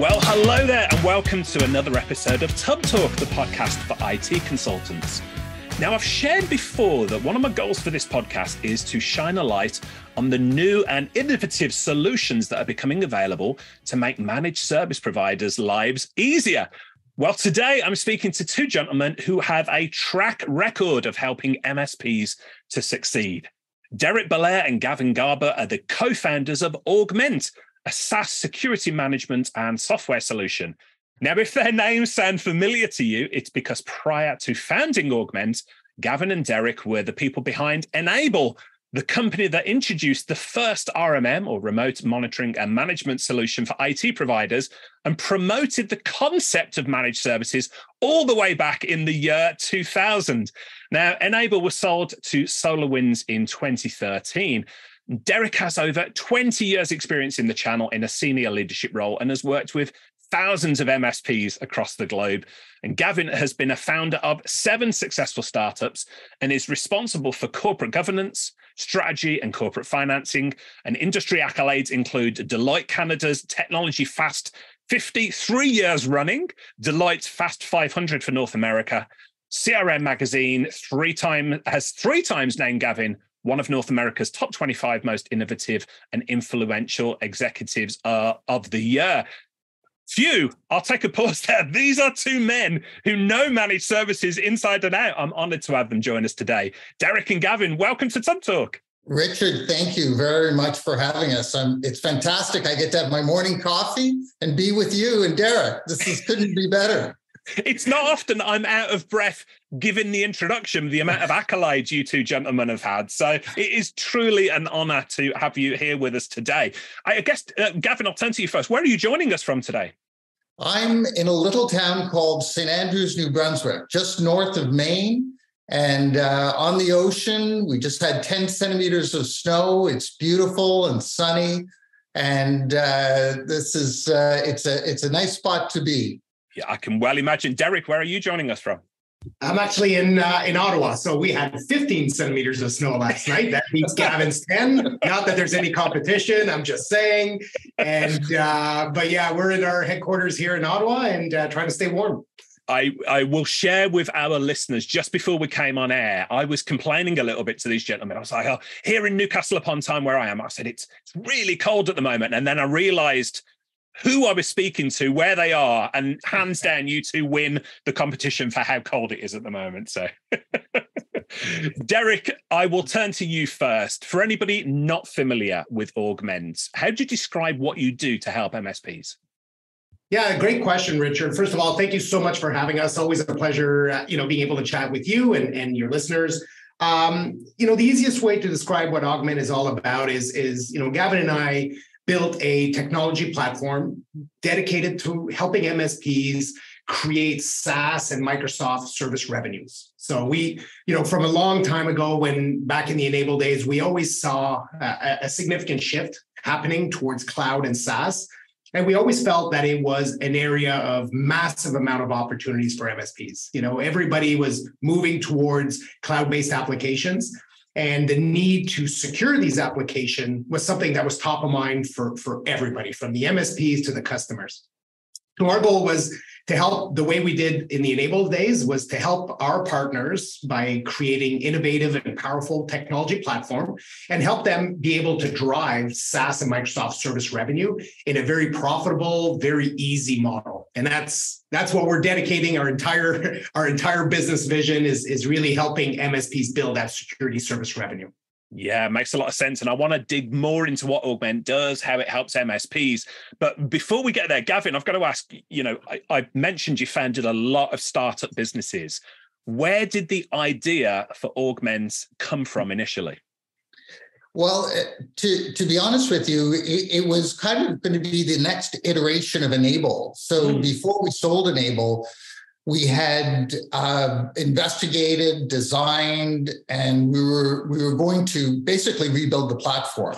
Well, hello there, and welcome to another episode of Tubb Talk, the podcast for IT consultants. Now, I've shared before that one of my goals for this podcast is to shine a light on the new and innovative solutions that are becoming available to make managed service providers' lives easier. Well, today I'm speaking to two gentlemen who have a track record of helping MSPs to succeed. Derik Belair and Gavin Garbutt are the co founders of Augmentt, a SaaS security management and software solution. Now, if their names sound familiar to you, it's because prior to founding Augmentt, Gavin and Derik were the people behind N-able, the company that introduced the first RMM or remote monitoring and management solution for IT providers and promoted the concept of managed services all the way back in the year 2000. Now, N-able was sold to SolarWinds in 2013. Derik has over 20 years' experience in the channel in a senior leadership role and has worked with thousands of MSPs across the globe. And Gavin has been a founder of seven successful startups and is responsible for corporate governance, strategy, and corporate financing. And industry accolades include Deloitte Canada's Technology Fast 53 years running, Deloitte Fast 500 for North America. CRM Magazine three time has three times named Gavin one of North America's top 25 most innovative and influential executives uh, of the year. Phew, I'll take a pause there. These are two men who know managed services inside and out. I'm honored to have them join us today. Derik and Gavin, welcome to Tubb Talk. Richard, thank you very much for having us. Um, it's fantastic. I get to have my morning coffee and be with you and Derik. This is, couldn't be better it's not often I'm out of breath given the introduction, the amount of accolades you two gentlemen have had. So it is truly an honor to have you here with us today. I guess, uh, Gavin, I'll turn to you first. Where are you joining us from today? I'm in a little town called St. Andrews, New Brunswick, just north of Maine. And uh, on the ocean, we just had 10 centimeters of snow. It's beautiful and sunny. And uh, this is, uh, it's, a, it's a nice spot to be yeah, I can well imagine. Derik, where are you joining us from? I'm actually in uh, in Ottawa, so we had 15 centimeters of snow last night. That beats Gavin's 10. Not that there's any competition. I'm just saying. And uh, but yeah, we're in our headquarters here in Ottawa and uh, trying to stay warm. I, I will share with our listeners just before we came on air. I was complaining a little bit to these gentlemen. I was like, oh, here in Newcastle upon Tyne, where I am, I said, it's, it's really cold at the moment. And then I realized who I was speaking to, where they are, and hands down, you two win the competition for how cold it is at the moment. So, Derik, I will turn to you first. For anybody not familiar with Augmentt, how do you describe what you do to help MSPs? Yeah, great question, Richard. First of all, thank you so much for having us. Always a pleasure, uh, you know, being able to chat with you and, and your listeners. Um, you know, the easiest way to describe what Augmentt is all about is, is you know, Gavin and I built a technology platform dedicated to helping MSPs create SaaS and Microsoft service revenues. So we, you know, from a long time ago, when back in the N-able days, we always saw a, a significant shift happening towards cloud and SaaS. And we always felt that it was an area of massive amount of opportunities for MSPs. You know, everybody was moving towards cloud-based applications and the need to secure these application was something that was top of mind for, for everybody from the msps to the customers so our goal was to help the way we did in the N-able days was to help our partners by creating innovative and powerful technology platform and help them be able to drive SaaS and Microsoft service revenue in a very profitable, very easy model. And that's that's what we're dedicating our entire our entire business vision is, is really helping MSPs build that security service revenue. Yeah, makes a lot of sense. And I want to dig more into what Augmentt does, how it helps MSPs. But before we get there, Gavin, I've got to ask you know, I, I mentioned you founded a lot of startup businesses. Where did the idea for Augmentt come from initially? Well, eh, to to be honest with you, it, it, was kind of going to be the next iteration of N-able. So mm. before we sold N-able, we had uh, investigated, designed, and we were we were going to basically rebuild the platform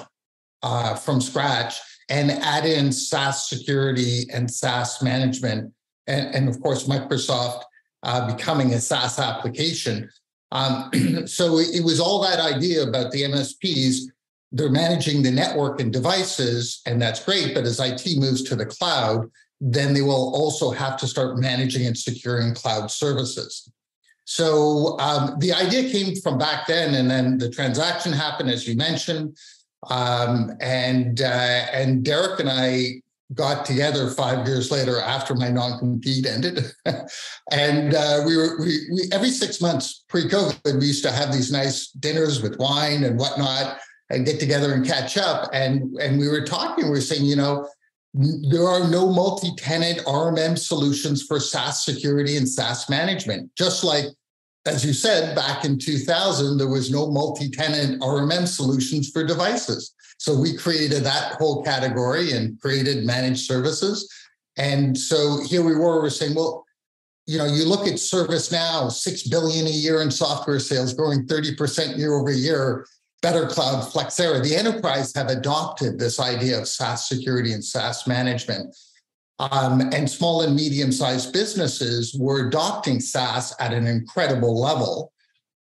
uh, from scratch and add in SaaS security and SaaS management, and, and of course Microsoft uh, becoming a SaaS application. Um, so it was all that idea about the MSPs. They're managing the network and devices, and that's great. But as IT moves to the cloud, then they will also have to start managing and securing cloud services. So um, the idea came from back then, and then the transaction happened, as you mentioned. Um, and uh, and Derik and I got together five years later after my non-compete ended, and uh, we were we, we every six months pre-COVID we used to have these nice dinners with wine and whatnot, and get together and catch up. And and we were talking, we were saying, you know, there are no multi-tenant RMM solutions for SaaS security and SaaS management. Just like, as you said, back in 2000, there was no multi-tenant RMM solutions for devices. So we created that whole category and created managed services. And so here we were, we're saying, well, you know, you look at ServiceNow, six billion a year in software sales, growing 30% year over year. BetterCloud, Flexera, the enterprise have adopted this idea of SaaS security and SaaS management. Um, and small and medium sized businesses were adopting SaaS at an incredible level.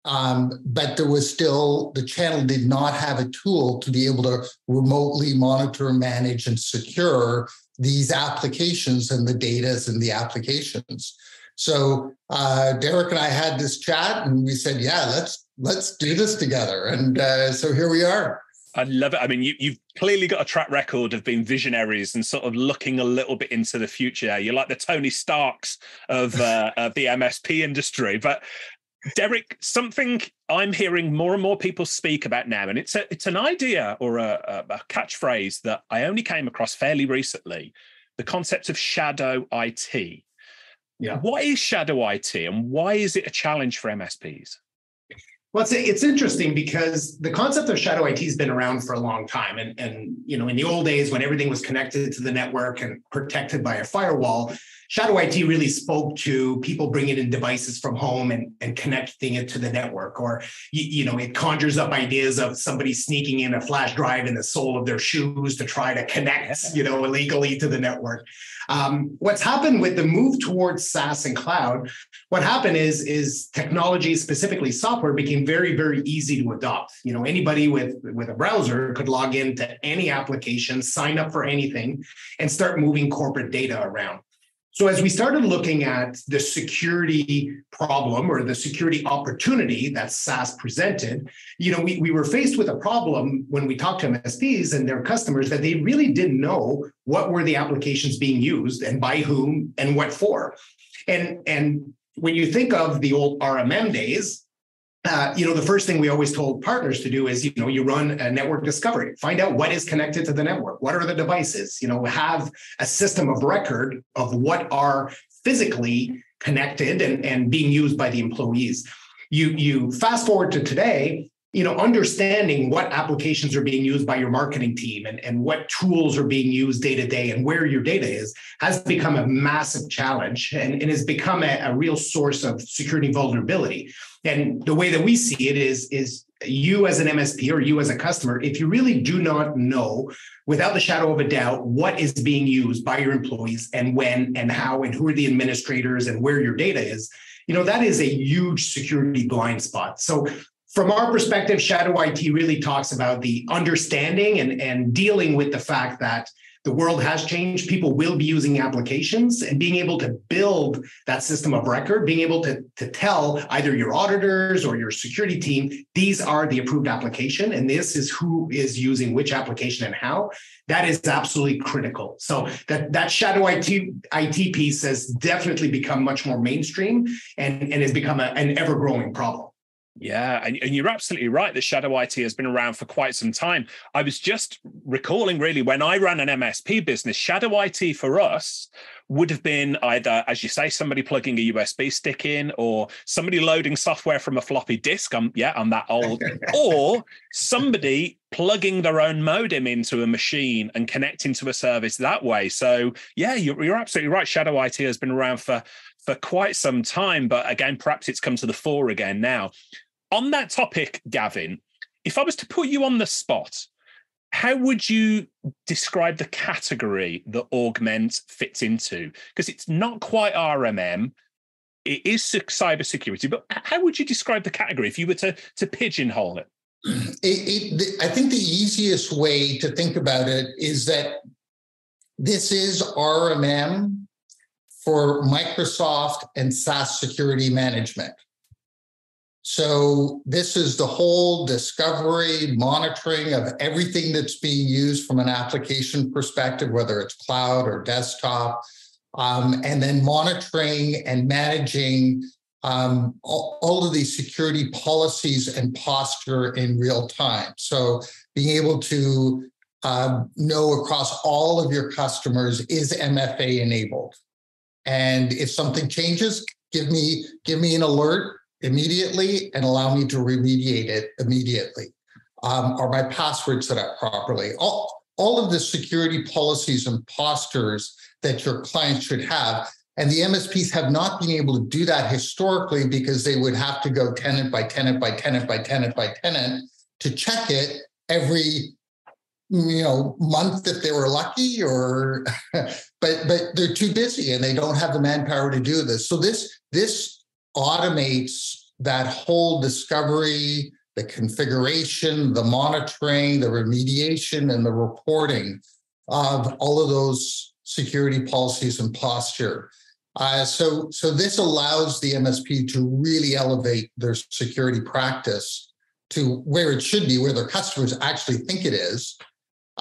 Um, but there was still, the channel did not have a tool to be able to remotely monitor, manage, and secure these applications and the data and the applications. So uh, Derik and I had this chat, and we said, "Yeah, let's let's do this together." And uh, so here we are. I love it. I mean, you, you've clearly got a track record of being visionaries and sort of looking a little bit into the future. You're like the Tony Starks of, uh, the MSP industry. But Derik, something I'm hearing more and more people speak about now, and it's a, it's an idea or a, a catchphrase that I only came across fairly recently: the concept of shadow IT. Yeah. What is shadow IT and why is it a challenge for MSPs? Well, it's, it's interesting because the concept of shadow IT has been around for a long time. And, and, you know, in the old days when everything was connected to the network and protected by a firewall, shadow IT really spoke to people bringing in devices from home and, and connecting it to the network. Or, you, you know, it conjures up ideas of somebody sneaking in a flash drive in the sole of their shoes to try to connect, you know, illegally to the network. Um, what's happened with the move towards SaaS and cloud, what happened is, is technology, specifically software, became very, very easy to adopt. You know, anybody with, with a browser could log into any application, sign up for anything, and start moving corporate data around. So as we started looking at the security problem or the security opportunity that SaaS presented, you know, we, we were faced with a problem when we talked to MSPs and their customers that they really didn't know what were the applications being used and by whom and what for. And, and when you think of the old RMM days, uh, you know, the first thing we always told partners to do is, you know, you run a network discovery, find out what is connected to the network, what are the devices, you know, have a system of record of what are physically connected and, and being used by the employees. You you fast forward to today, you know, understanding what applications are being used by your marketing team and, and what tools are being used day to day and where your data is has become a massive challenge and, and has become a, a real source of security vulnerability. And the way that we see it is, is you as an MSP or you as a customer, if you really do not know without the shadow of a doubt what is being used by your employees and when and how and who are the administrators and where your data is, you know, that is a huge security blind spot. So from our perspective, Shadow IT really talks about the understanding and, and dealing with the fact that the world has changed. People will be using applications and being able to build that system of record, being able to, to tell either your auditors or your security team, these are the approved application and this is who is using which application and how. That is absolutely critical. So that, that shadow IT, IT piece has definitely become much more mainstream and, and has become a, an ever growing problem. Yeah, and, and, you're absolutely right that Shadow IT has been around for quite some time. I was just recalling really when I ran an MSP business, Shadow IT for us would have been either, as you say, somebody plugging a USB stick in or somebody loading software from a floppy disk. I'm yeah, I'm that old, or somebody plugging their own modem into a machine and connecting to a service that way. So yeah, you're, you're absolutely right. Shadow IT has been around for for quite some time, but again, perhaps it's come to the fore again now on that topic, Gavin, if I was to put you on the spot, how would you describe the category that Augmentt fits into? Because it's not quite RMM, it is cybersecurity, but how would you describe the category if you were to, to pigeonhole it? It, it, I think the easiest way to think about it is that this is RMM for Microsoft and SaaS security management. So this is the whole discovery, monitoring of everything that's being used from an application perspective, whether it's cloud or desktop, um, and then monitoring and managing um, all, all, of these security policies and posture in real time. So being able to uh, know across all of your customers is MFA enabled, and if something changes, give me give me an alert immediately and allow me to remediate it immediately. Um, are my passwords set up properly? All, all of the security policies and postures that your clients should have. And the MSPs have not been able to do that historically because they would have to go tenant by tenant by tenant by tenant by tenant to check it every you know month if they were lucky or but but they're too busy and they don't have the manpower to do this so this this automates that whole discovery, the configuration, the monitoring, the remediation, and the reporting of all of those security policies and posture. Uh, so, so this allows the MSP to really elevate their security practice to where it should be, where their customers actually think it is.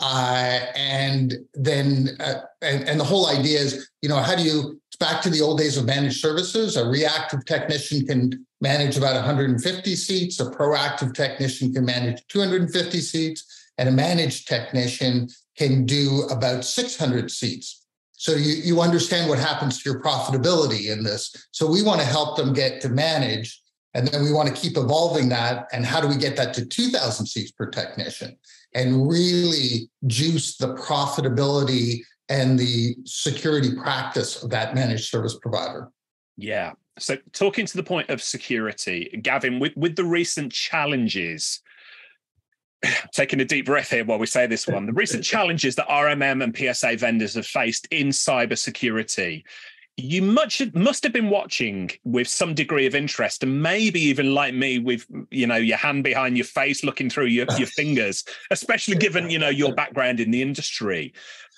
Uh, and then, uh, and, and the whole idea is, you know, how do you it's back to the old days of managed services. A reactive technician can manage about 150 seats, a proactive technician can manage 250 seats, and a managed technician can do about 600 seats. So you, you understand what happens to your profitability in this. So we want to help them get to manage, and then we want to keep evolving that. And how do we get that to 2,000 seats per technician and really juice the profitability and the security practice of that managed service provider. Yeah. So talking to the point of security, Gavin, with, with the recent challenges, taking a deep breath here while we say this one, the recent challenges that RMM and PSA vendors have faced in cybersecurity, you much must have been watching with some degree of interest and maybe even like me with you know your hand behind your face looking through your, your fingers especially given you know your background in the industry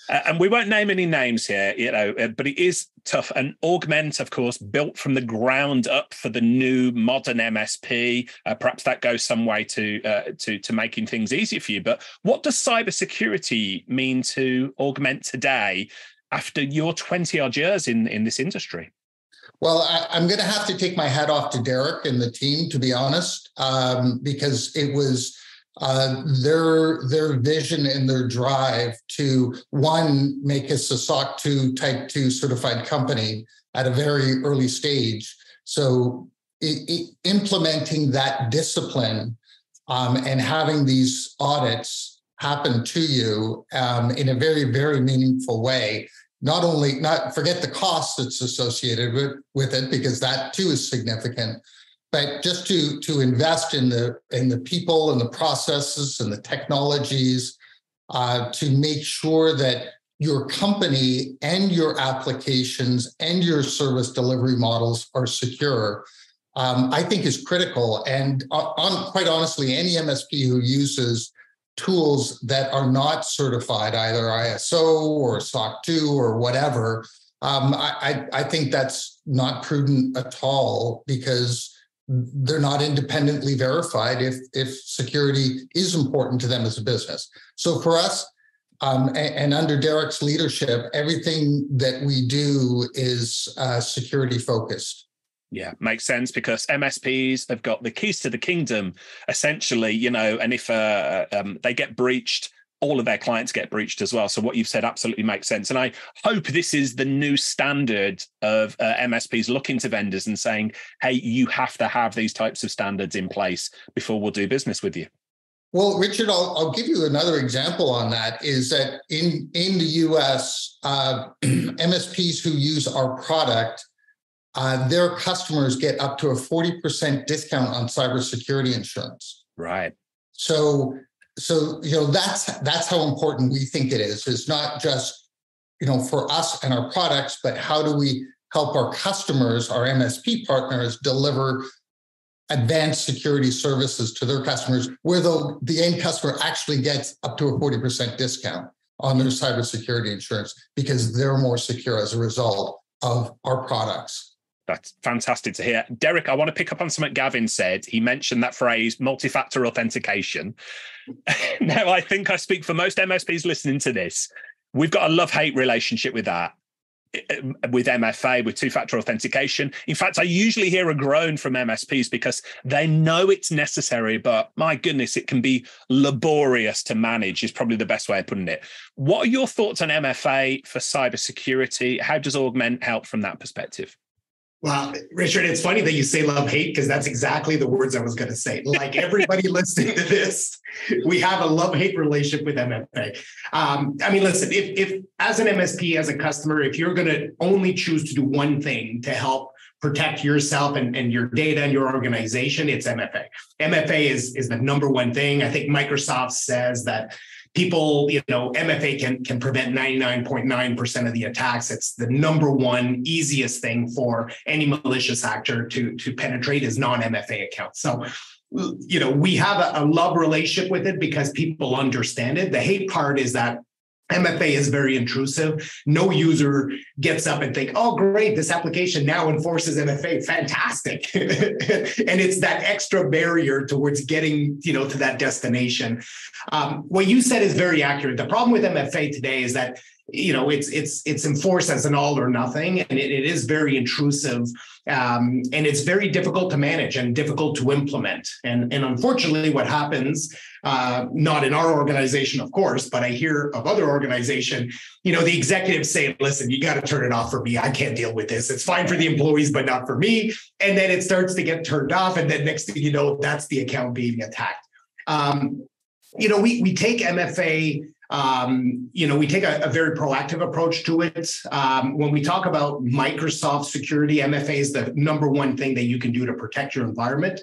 uh, and we won't name any names here, you know, uh, but it is tough. And Augmentt, of course, built from the ground up for the new modern MSP. Uh, perhaps that goes some way to uh, to to making things easier for you. But what does cybersecurity mean to Augmentt today after your twenty odd years in in this industry? Well, I, am going to have to take my hat off to Derik and the team, to be honest, um, because it was uh, their their vision and their drive to one make us a SOC 2 Type 2 certified company at a very early stage. So it, it, implementing that discipline um, and having these audits happen to you um, in a very very meaningful way. Not only not forget the costs that's associated with, with it because that too is significant, but just to to invest in the in the people and the processes and the technologies uh, to make sure that your company and your applications and your service delivery models are secure um, i think is critical and on, quite honestly any msp who uses tools that are not certified either iso or soc 2 or whatever um, I, I, I think that's not prudent at all because they're not independently verified if if security is important to them as a business. So for us, um, and, and, under Derik's leadership, everything that we do is uh, security focused. Yeah, makes sense because MSPs have got the keys to the kingdom, essentially. You know, and if uh, um, they get breached, all of their clients get breached as well. So what you've said absolutely makes sense. And I hope this is the new standard of uh, MSPs looking to vendors and saying, hey, you have to have these types of standards in place before we'll do business with you. Well, Richard, I'll, I'll give you another example on that. Is that in in the U.S., uh, MSPs who use our product, uh, their customers get up to a forty percent discount on cybersecurity insurance. Right. So so you know that's that's how important we think it is it's not just you know for us and our products but how do we help our customers our msp partners deliver advanced security services to their customers where the, the end customer actually gets up to a 40% discount on their cybersecurity insurance because they're more secure as a result of our products. That's fantastic to hear. Derik, I want to pick up on something Gavin said. He mentioned that phrase multi factor authentication. now, I think I speak for most MSPs listening to this. We've got a love hate relationship with that. Uh, with MFA, with two factor authentication. In fact, I usually hear a groan from MSPs because they know it's necessary, but my goodness, it can be laborious to manage, is probably the best way of putting it. What are your thoughts on MFA for cybersecurity? How does Augmentt help from that perspective? Well, Richard, it's funny that you say love hate because that's exactly the words I was going to say. Like everybody listening to this, we have a love hate relationship with MFA. Um, I mean, listen, if, if as an MSP, as a customer, if you're going to only choose to do one thing to help protect yourself and, and your data and your organization, it's MFA. MFA is, is the number one thing. I think Microsoft says that people, you know, MFA can can prevent 99.9% of the attacks. It's the number one easiest thing for any malicious actor to to penetrate is non-MFA accounts. So you know, we have a, a love relationship with it because people understand it. The hate part is that MFA is very intrusive. No user gets up and think, "Oh, great! This application now enforces MFA. Fantastic!" and it's that extra barrier towards getting, you know, to that destination. Um, what you said is very accurate. The problem with MFA today is that you know it's it's it's enforced as an all or nothing and it, it is very intrusive um, and it's very difficult to manage and difficult to implement. And and unfortunately what happens uh, not in our organization of course but i hear of other organization you know the executives say listen you got to turn it off for me. I can't deal with this. It's fine for the employees but not for me. And then it starts to get turned off and then next thing you know that's the account being attacked. Um, you know we we take mfa um, you know, we take a, a, very proactive approach to it. Um, when we talk about Microsoft security, MFA is the number one thing that you can do to protect your environment.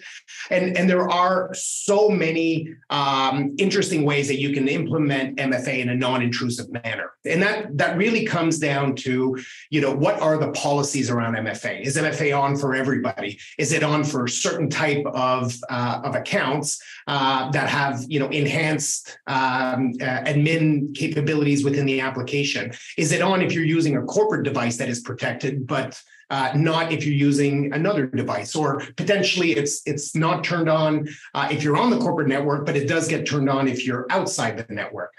And, and there are so many um, interesting ways that you can implement MFA in a non-intrusive manner. And that, that really comes down to, you know, what are the policies around MFA? Is MFA on for everybody? Is it on for certain type of, uh, of accounts uh, that have, you know, enhanced um, uh, admin capabilities within the application? Is it on if you're using a corporate device that is protected, but uh, not if you're using another device, or potentially it's it's not turned on uh, if you're on the corporate network, but it does get turned on if you're outside the network.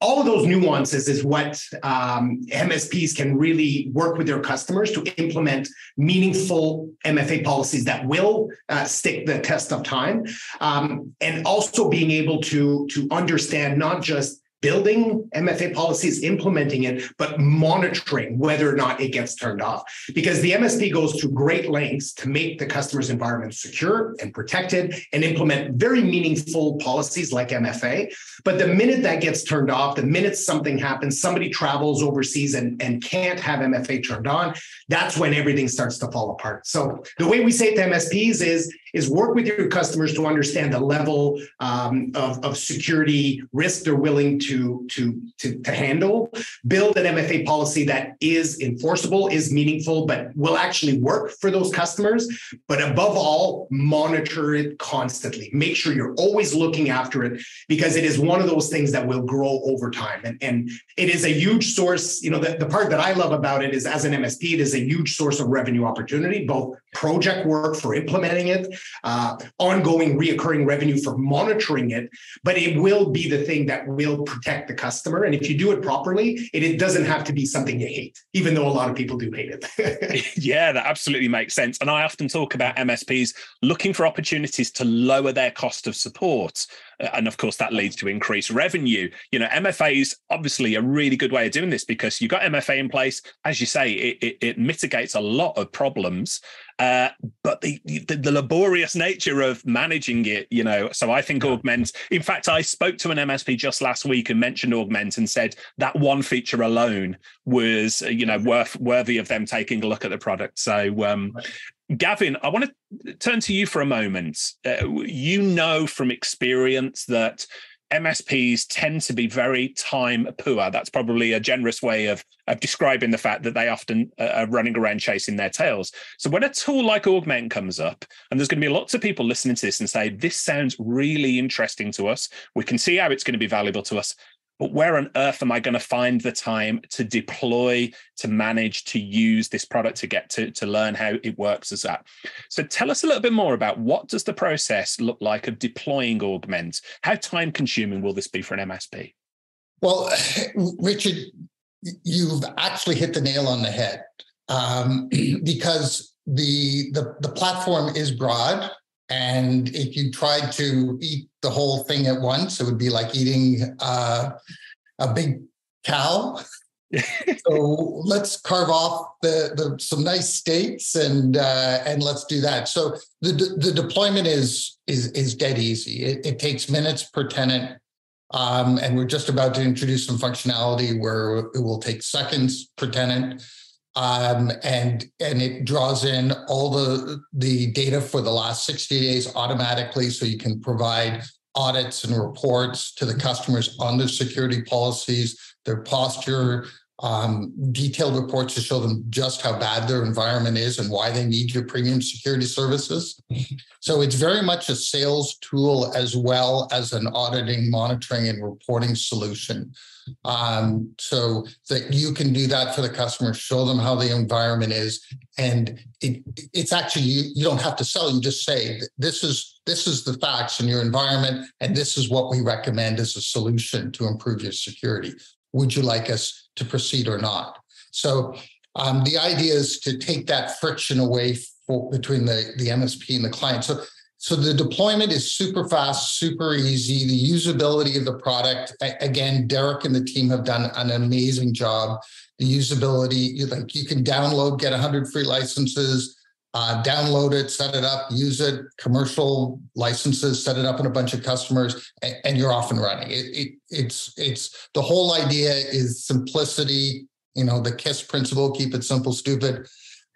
All of those nuances is what um, MSPs can really work with their customers to implement meaningful MFA policies that will uh, stick the test of time, um, and also being able to to understand not just building MFA policies, implementing it, but monitoring whether or not it gets turned off. Because the MSP goes to great lengths to make the customer's environment secure and protected and implement very meaningful policies like MFA. But the minute that gets turned off, the minute something happens, somebody travels overseas and, and can't have MFA turned on, that's when everything starts to fall apart. So the way we say it to MSPs is is work with your customers to understand the level um, of, of security risk they're willing to, to, to, to to handle, build an MFA policy that is enforceable, is meaningful, but will actually work for those customers. But above all, monitor it constantly. Make sure you're always looking after it because it is one of those things that will grow over time. And, and it is a huge source. You know, the, the part that I love about it is as an MSP, it is a huge source of revenue opportunity, both project work for implementing it, uh, ongoing reoccurring revenue for monitoring it, but it will be the thing that will protect the customer. And if you do it properly, it, it doesn't have to be something you hate, even though a lot of people do hate it. yeah, that absolutely makes sense. And I often talk about MSPs looking for opportunities to lower their cost of support and of course that leads to increased revenue you know mfa is obviously a really good way of doing this because you've got mfa in place as you say it, it, it mitigates a lot of problems uh, but the, the, the laborious nature of managing it, you know. So I think Augmentt. In fact, I spoke to an MSP just last week and mentioned Augmentt and said that one feature alone was, you know, worth worthy of them taking a look at the product. So um, Gavin, I want to turn to you for a moment. Uh, you know from experience that MSPs tend to be very time poor. That's probably a generous way of, of describing the fact that they often uh, are running around chasing their tails. So when a tool like Augmentt comes up, and there's going to be lots of people listening to this and say, this sounds really interesting to us, we can see how it's going to be valuable to us. But where on earth am I going to find the time to deploy, to manage, to use this product to get to, to learn how it works as that? So tell us a little bit more about what does the process look like of deploying Augmentt? How time consuming will this be for an MSP? Well, Richard, you've actually hit the nail on the head um, because the, the the platform is broad and if you tried to eat the whole thing at once, it would be like eating uh, a big cow. so let's carve off the, the some nice steaks and uh, and let's do that. So the the deployment is is is dead easy. It, it takes minutes per tenant, um, and we're just about to introduce some functionality where it will take seconds per tenant um, and and it draws in all the the data for the last 60 days automatically so you can provide audits and reports to the customers on their security policies their posture um, detailed reports to show them just how bad their environment is and why they need your premium security services. So it's very much a sales tool as well as an auditing, monitoring, and reporting solution. Um, so that you can do that for the customer, show them how the environment is, and it, it's actually you, you don't have to sell. You just say this is this is the facts in your environment, and this is what we recommend as a solution to improve your security would you like us to proceed or not? So um, the idea is to take that friction away for, between the, the MSP and the client. So, so the deployment is super fast, super easy. The usability of the product, again, Derik and the team have done an amazing job. The usability, you like you can download, get 100 free licenses, uh, download it, set it up, use it, commercial licenses, set it up in a bunch of customers, and, and you're off and running. It, it, it's it's the whole idea is simplicity. You know, the KISS principle: keep it simple, stupid,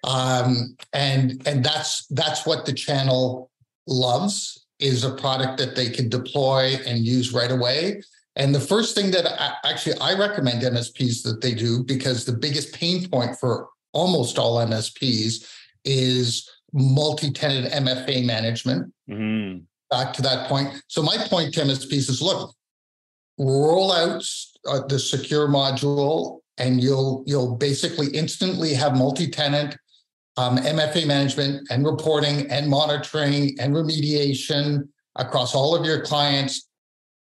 um, and and that's that's what the channel loves is a product that they can deploy and use right away. And the first thing that I, actually I recommend MSPs that they do because the biggest pain point for almost all MSPs is multi-tenant MFA management. Mm-hmm. Back to that point. So my point to MSPs is look, roll out uh, the secure module and you'll you'll basically instantly have multi-tenant um, MFA management and reporting and monitoring and remediation across all of your clients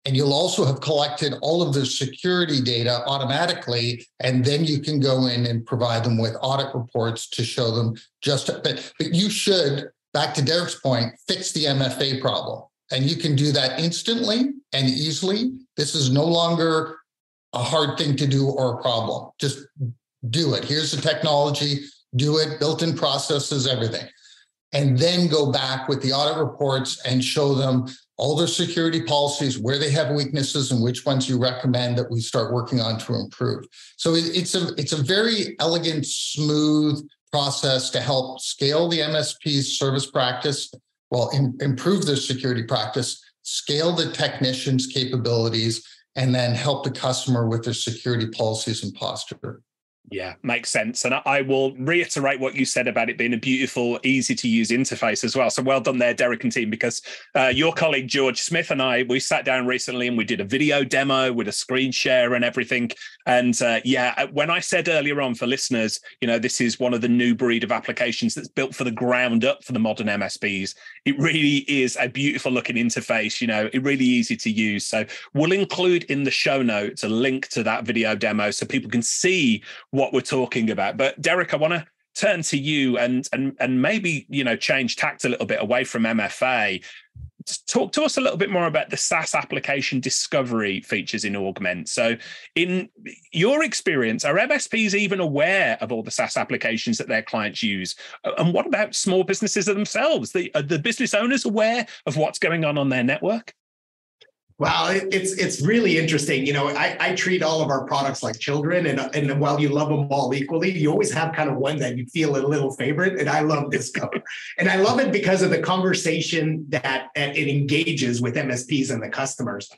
and you'll also have collected all of the security data automatically. And then you can go in and provide them with audit reports to show them just, but, but you should, back to Derik's point, fix the MFA problem. And you can do that instantly and easily. This is no longer a hard thing to do or a problem. Just do it. Here's the technology, do it, built in processes, everything. And then go back with the audit reports and show them all their security policies, where they have weaknesses, and which ones you recommend that we start working on to improve. So it's a it's a very elegant, smooth process to help scale the MSP's service practice, well, in, improve their security practice, scale the technicians' capabilities, and then help the customer with their security policies and posture. Yeah, makes sense. And I will reiterate what you said about it being a beautiful, easy to use interface as well. So well done there, Derik and team, because uh, your colleague George Smith and I, we sat down recently and we did a video demo with a screen share and everything. And uh, yeah, uh, when I said earlier on for listeners, you know, this is one of the new breed of applications that's built for the ground up for the modern MSPs. It really is a beautiful looking interface, you know, it really easy to use. So we'll include in the show notes a link to that video demo so people can see what we're talking about. But Derik, I want to turn to you and and and maybe you know change tact a little bit away from MFA. Talk to us a little bit more about the SaaS application discovery features in Augmentt. So, in your experience, are MSPs even aware of all the SaaS applications that their clients use? And what about small businesses themselves? The, are the business owners aware of what's going on on their network? Well, it's it's really interesting. You know, I, I treat all of our products like children, and and while you love them all equally, you always have kind of one that you feel a little favorite. And I love this Discover, and I love it because of the conversation that it engages with MSPs and the customers.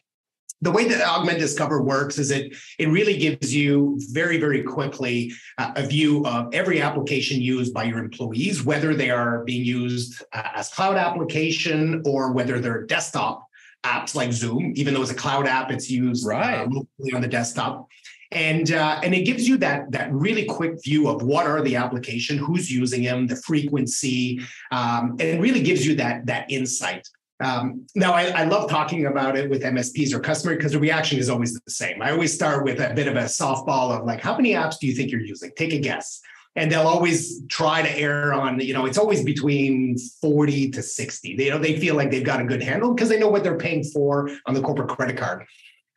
The way that Augmentt Discover works is it it really gives you very very quickly uh, a view of every application used by your employees, whether they are being used uh, as cloud application or whether they're desktop apps like Zoom, even though it's a cloud app, it's used uh, right. locally on the desktop. And uh, and it gives you that that really quick view of what are the application, who's using them, the frequency, um, and it really gives you that that insight. Um, now, I, I, love talking about it with MSPs or customer because the reaction is always the same. I always start with a bit of a softball of like, how many apps do you think you're using? Take a guess. And they'll always try to err on, you know, it's always between 40 to 60. They, you know, they feel like they've got a good handle because they know what they're paying for on the corporate credit card.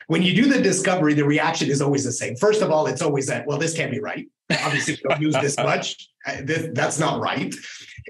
When you do the discovery, the reaction is always the same. First of all, it's always that, well, this can't be right. Obviously, you don't use this much. This, that's not right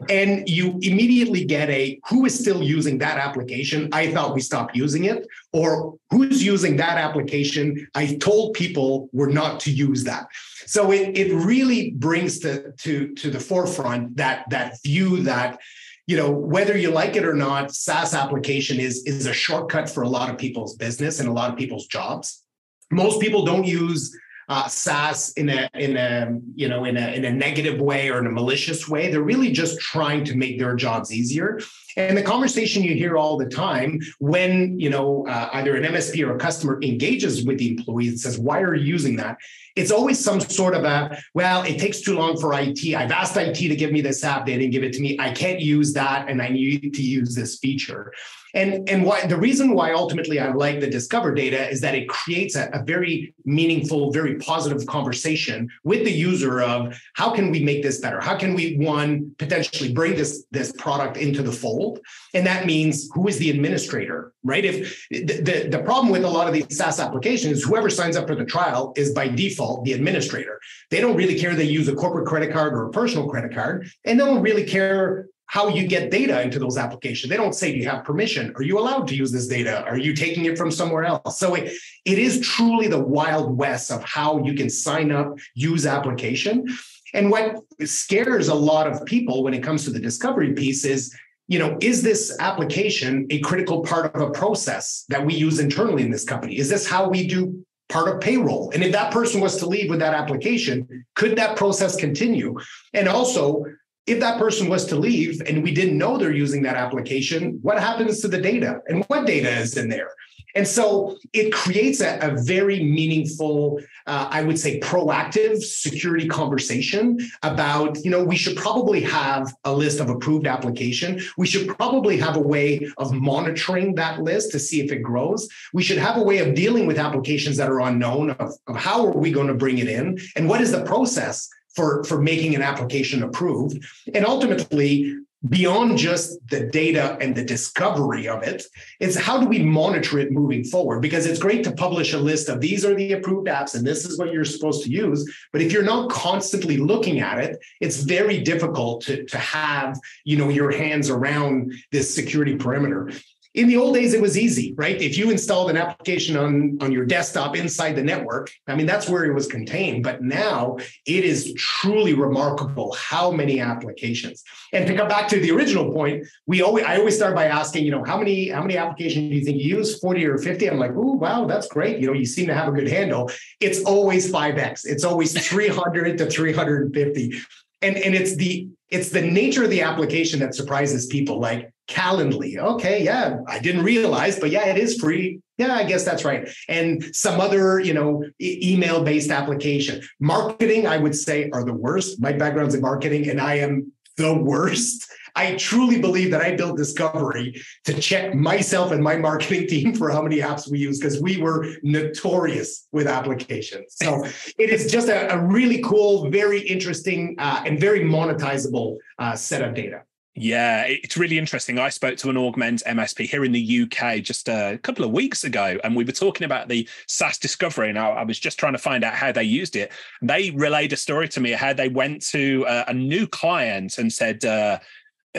and you immediately get a who is still using that application? I thought we stopped using it. Or who's using that application? I told people we're not to use that. So it, it really brings to, to, to the forefront that that view that you know whether you like it or not saas application is is a shortcut for a lot of people's business and a lot of people's jobs. Most people don't use uh, SaaS in a in a you know in a in a negative way or in a malicious way. They're really just trying to make their jobs easier. And the conversation you hear all the time when you know uh, either an MSP or a customer engages with the employee and says, "Why are you using that?" It's always some sort of a, "Well, it takes too long for IT. I've asked IT to give me this app. They didn't give it to me. I can't use that, and I need to use this feature." And, and why the reason why ultimately I like the Discover data is that it creates a, a very meaningful, very positive conversation with the user of how can we make this better? How can we one potentially bring this, this product into the fold? And that means who is the administrator, right? If the, the, the problem with a lot of these SaaS applications, whoever signs up for the trial is by default the administrator. They don't really care they use a corporate credit card or a personal credit card, and they don't really care how you get data into those applications. They don't say, do you have permission? Are you allowed to use this data? Are you taking it from somewhere else? So it, it is truly the wild west of how you can sign up, use application. And what scares a lot of people when it comes to the discovery piece is, you know, is this application a critical part of a process that we use internally in this company? Is this how we do part of payroll? And if that person was to leave with that application, could that process continue? And also, if that person was to leave and we didn't know they're using that application, what happens to the data and what data is in there? And so it creates a, a very meaningful, uh, I would say, proactive security conversation about, you know, we should probably have a list of approved application. We should probably have a way of monitoring that list to see if it grows. We should have a way of dealing with applications that are unknown of, of how are we going to bring it in and what is the process for, for making an application approved. And ultimately, beyond just the data and the discovery of it, it's how do we monitor it moving forward? Because it's great to publish a list of these are the approved apps and this is what you're supposed to use. But if you're not constantly looking at it, it's very difficult to, to have you know your hands around this security perimeter in the old days it was easy right? If you installed an application on on your desktop inside the network i mean that's where it was contained. But now it is truly remarkable how many applications. And to come back to the original point we always i always start by asking you know how many how many applications do you think you use? 40 or 50 i'm like oh wow that's great. You know you seem to have a good handle. It's always 5x it's always 300 to 350 and and it's the it's the nature of the application that surprises people. Like Calendly. Okay, yeah, I didn't realize, but yeah, it is free. Yeah, I guess that's right. And some other, you know, e- email-based application. Marketing, I would say, are the worst. My background's in marketing, and I am the worst. I truly believe that I built Discovery to check myself and my marketing team for how many apps we use because we were notorious with applications. So it is just a, a really cool, very interesting, uh, and very monetizable uh, set of data. Yeah, it's really interesting. I spoke to an Augmentt MSP here in the UK just a couple of weeks ago, and we were talking about the SaaS discovery. And I, I was just trying to find out how they used it. They relayed a story to me how they went to a, a new client and said, uh,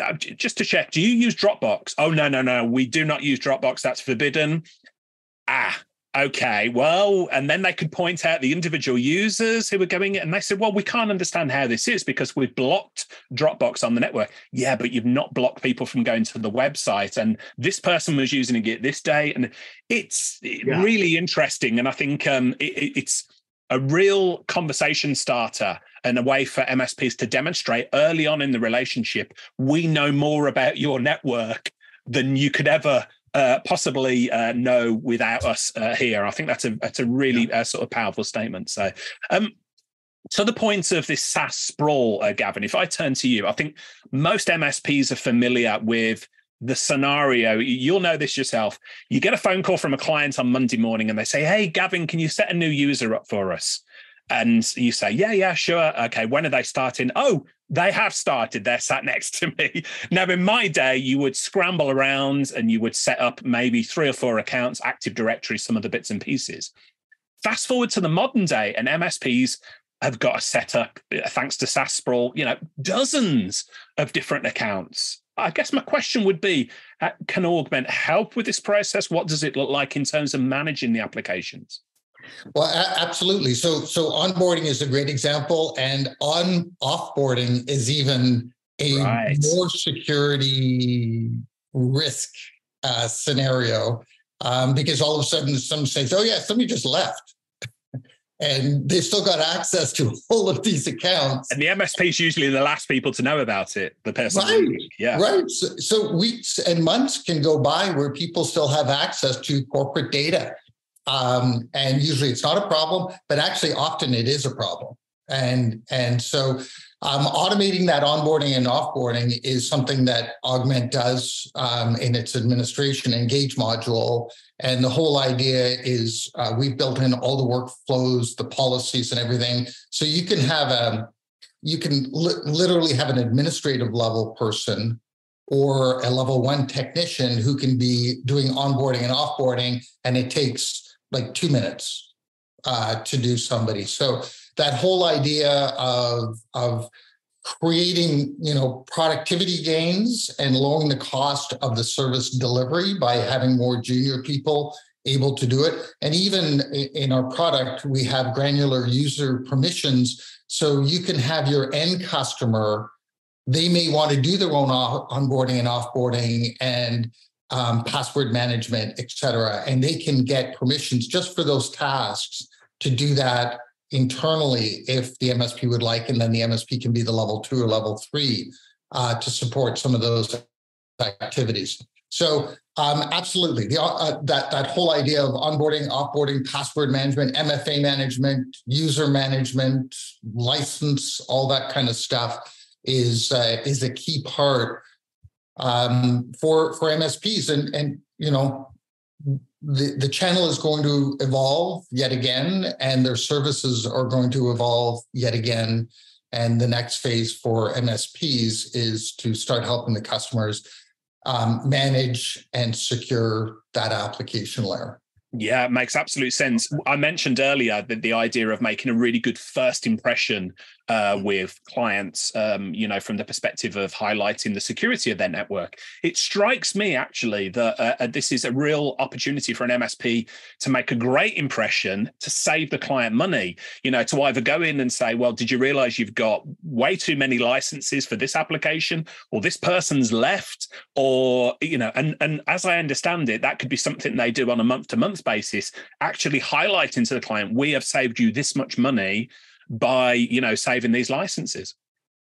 uh just to check, do you use Dropbox? Oh, no, no, no, we do not use Dropbox. That's forbidden. Ah, okay, well, and then they could point out the individual users who were going, and they said, well, we can't understand how this is because we've blocked Dropbox on the network. Yeah, but you've not blocked people from going to the website, and this person was using it this day, and it's yeah. really interesting. And I think um, it, it's a real conversation starter and a way for MSPs to demonstrate early on in the relationship, we know more about your network than you could ever uh, possibly uh, know without us uh, here. I think that's a that's a really. Uh, sort of powerful statement. So, um, to the point of this SaaS sprawl, uh, Gavin, if I turn to you, I think most MSPs are familiar with the scenario. You'll know this yourself. You get a phone call from a client on Monday morning and they say, Hey, Gavin, can you set a new user up for us? And you say, Yeah, yeah, sure. Okay. When are they starting? Oh, they have started. They're sat next to me. Now, in my day, you would scramble around and you would set up maybe three or four accounts, Active Directory, some of the bits and pieces. Fast forward to the modern day, and MSPs have got a setup, thanks to SaaS Sprawl, you know, dozens of different accounts. I guess my question would be uh, can Augmentt help with this process? What does it look like in terms of managing the applications? Well, a- absolutely. So, so onboarding is a great example, and on offboarding is even a right. more security risk uh, scenario um, because all of a sudden someone says, "Oh yeah, somebody just left." and they've still got access to all of these accounts. And the MSP is usually the last people to know about it. The person, right? Yeah, right. So, so, weeks and months can go by where people still have access to corporate data, um, and usually it's not a problem, but actually often it is a problem. And and so um, automating that onboarding and offboarding is something that Augmentt does um, in its administration engage module. And the whole idea is uh, we've built in all the workflows, the policies, and everything. So you can have a, you can li- literally have an administrative level person or a level one technician who can be doing onboarding and offboarding, and it takes like two minutes uh, to do somebody. So that whole idea of of creating you know productivity gains and lowering the cost of the service delivery by having more junior people able to do it and even in our product we have granular user permissions so you can have your end customer they may want to do their own onboarding and offboarding and um, password management et cetera and they can get permissions just for those tasks to do that internally if the MSP would like, and then the MSP can be the level two or level three uh, to support some of those activities. So um, absolutely, the, uh, that that whole idea of onboarding, offboarding, password management, MFA management, user management, license, all that kind of stuff is uh, is a key part um, for for MSPs. And and you know the, the channel is going to evolve yet again, and their services are going to evolve yet again. And the next phase for MSPs is to start helping the customers um, manage and secure that application layer. Yeah, it makes absolute sense. I mentioned earlier that the idea of making a really good first impression uh, with clients, um, you know, from the perspective of highlighting the security of their network. It strikes me actually that uh, uh this is a real opportunity for an MSP to make a great impression to save the client money. You know, to either go in and say, "Well, did you realize you've got way too many licenses for this application, or this person's left, or you know?" And and as I understand it, that could be something they do on a month to month basis, actually highlighting to the client, "We have saved you this much money." By you know saving these licenses.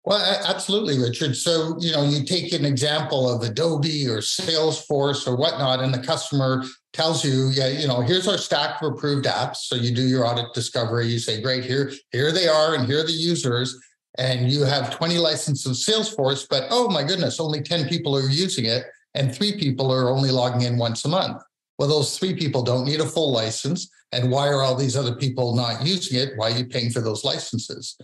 Well absolutely richard. So you know you take an example of adobe or salesforce or whatnot and the customer tells you yeah you know here's our stack of approved apps. So you do your audit discovery you say great here here they are and here are the users. And you have 20 licenses of salesforce but oh my goodness only 10 people are using it and three people are only logging in once a month well those three people don't need a full license and why are all these other people not using it? Why are you paying for those licenses?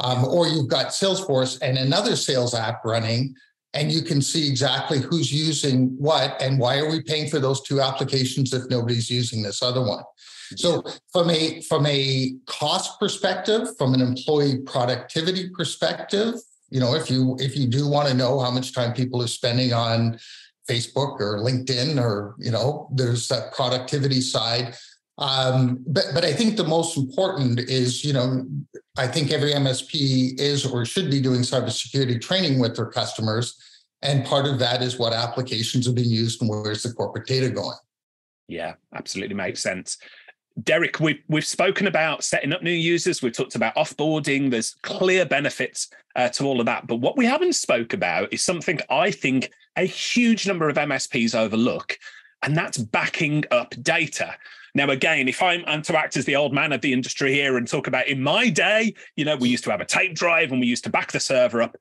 Um, or you've got Salesforce and another sales app running, and you can see exactly who's using what and why are we paying for those two applications if nobody's using this other one. So from a from a cost perspective, from an employee productivity perspective, you know, if you if you do want to know how much time people are spending on Facebook or LinkedIn or you know, there's that productivity side um, but but I think the most important is, you know, I think every MSP is or should be doing cybersecurity training with their customers, and part of that is what applications are being used and where's the corporate data going. Yeah, absolutely makes sense. Derik, we've, we've spoken about setting up new users. We've talked about offboarding. There's clear benefits uh, to all of that. But what we haven't spoke about is something I think a huge number of MSPs overlook, and that's backing up data. Now, again, if I'm, I'm, to act as the old man of the industry here and talk about in my day, you know, we used to have a tape drive and we used to back the server up.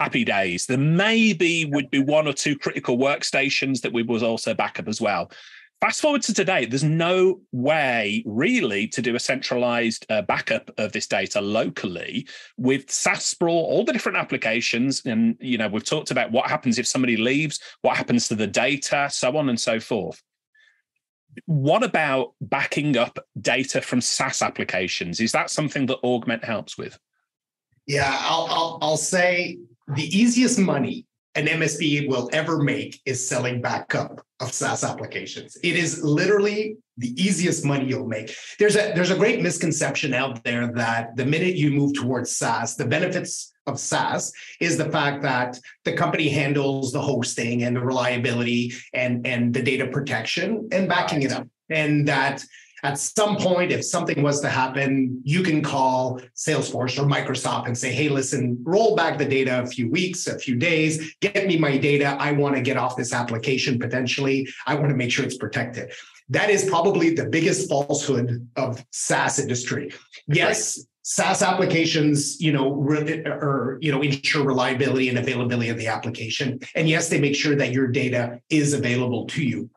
Happy days. There maybe would be one or two critical workstations that we was also back up as well. Fast forward to today, there's no way really to do a centralized uh, backup of this data locally with SaaS sprawl, all the different applications. And, you know, we've talked about what happens if somebody leaves, what happens to the data, so on and so forth. What about backing up data from SaaS applications? Is that something that Augmentt helps with? Yeah, I'll, I'll, I'll say the easiest money an MSP will ever make is selling backup of SaaS applications. It is literally the easiest money you'll make. There's a there's a great misconception out there that the minute you move towards SaaS, the benefits of SaaS is the fact that the company handles the hosting and the reliability and and the data protection and backing right. it up. And that at some point, if something was to happen, you can call Salesforce or Microsoft and say, hey, listen, roll back the data a few weeks, a few days, get me my data. I want to get off this application potentially. I want to make sure it's protected. That is probably the biggest falsehood of SaaS industry. Yes, SaaS applications, you know, re- or you know, ensure reliability and availability of the application. And yes, they make sure that your data is available to you.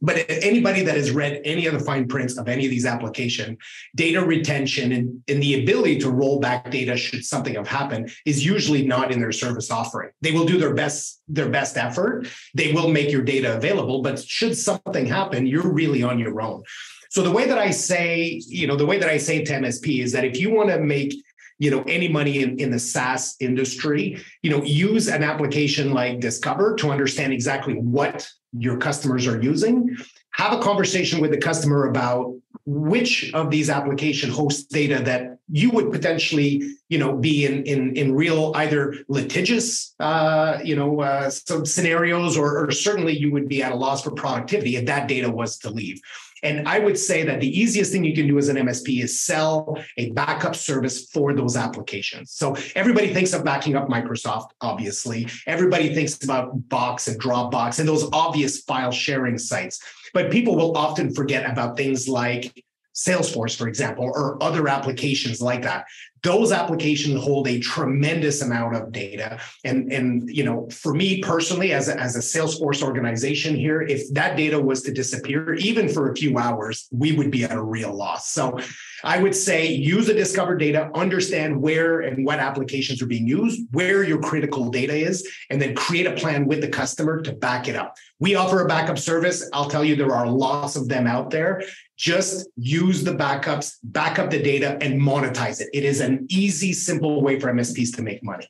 But anybody that has read any of the fine prints of any of these application, data retention and, and the ability to roll back data should something have happened is usually not in their service offering. They will do their best, their best effort. They will make your data available, but should something happen, you're really on your own. So the way that I say, you know, the way that I say to MSP is that if you want to make you know any money in, in the SaaS industry, you know, use an application like Discover to understand exactly what your customers are using. Have a conversation with the customer about which of these application hosts data that you would potentially, you know, be in in in real either litigious, uh, you know, uh, some scenarios, or, or certainly you would be at a loss for productivity if that data was to leave. And I would say that the easiest thing you can do as an MSP is sell a backup service for those applications. So everybody thinks of backing up Microsoft, obviously. Everybody thinks about Box and Dropbox and those obvious file sharing sites. But people will often forget about things like Salesforce, for example, or other applications like that. Those applications hold a tremendous amount of data. And, and you know, for me personally, as a, as a Salesforce organization here, if that data was to disappear, even for a few hours, we would be at a real loss. So I would say use the Discover data, understand where and what applications are being used, where your critical data is, and then create a plan with the customer to back it up. We offer a backup service. I'll tell you, there are lots of them out there just use the backups, back up the data, and monetize it. It is an easy, simple way for MSPs to make money.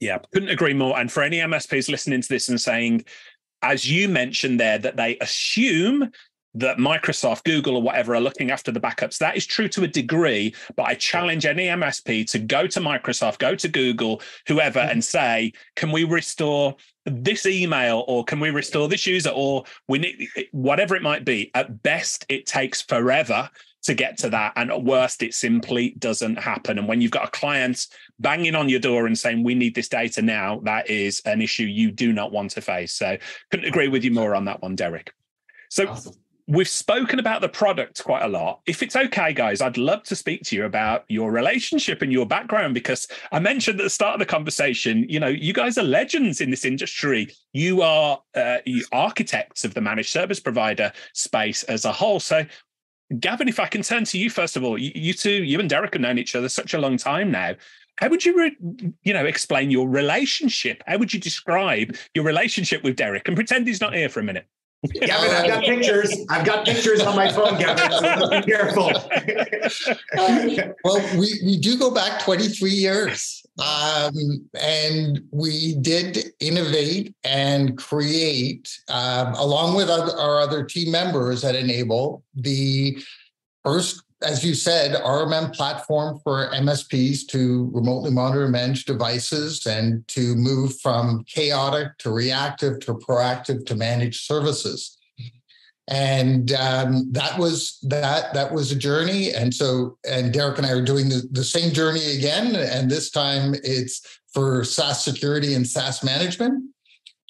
Yeah, couldn't agree more. And for any MSPs listening to this and saying, as you mentioned there, that they assume that Microsoft, Google, or whatever are looking after the backups. That is true to a degree, but I challenge any MSP to go to Microsoft, go to Google, whoever, mm-hmm. and say, can we restore this email or can we restore this user or we need whatever it might be? At best, it takes forever to get to that. And at worst, it simply doesn't happen. And when you've got a client banging on your door and saying, we need this data now, that is an issue you do not want to face. So couldn't agree with you more on that one, Derik. So awesome we've spoken about the product quite a lot. If it's okay, guys, I'd love to speak to you about your relationship and your background because I mentioned at the start of the conversation, you know, you guys are legends in this industry. You are uh, architects of the managed service provider space as a whole. So, Gavin, if I can turn to you first of all, you, you two, you and Derik have known each other such a long time now. How would you, re- you know, explain your relationship? How would you describe your relationship with Derik? And pretend he's not here for a minute. Gavin, I've got pictures. I've got pictures on my phone, Gavin. So be careful. well, we, we do go back 23 years. Um, and we did innovate and create, um, along with our, our other team members at N-able, the first as you said, RMM platform for MSPs to remotely monitor and manage devices and to move from chaotic to reactive to proactive to managed services. And um, that was that that was a journey. And so, and Derik and I are doing the, the same journey again. And this time it's for SaaS security and SaaS management.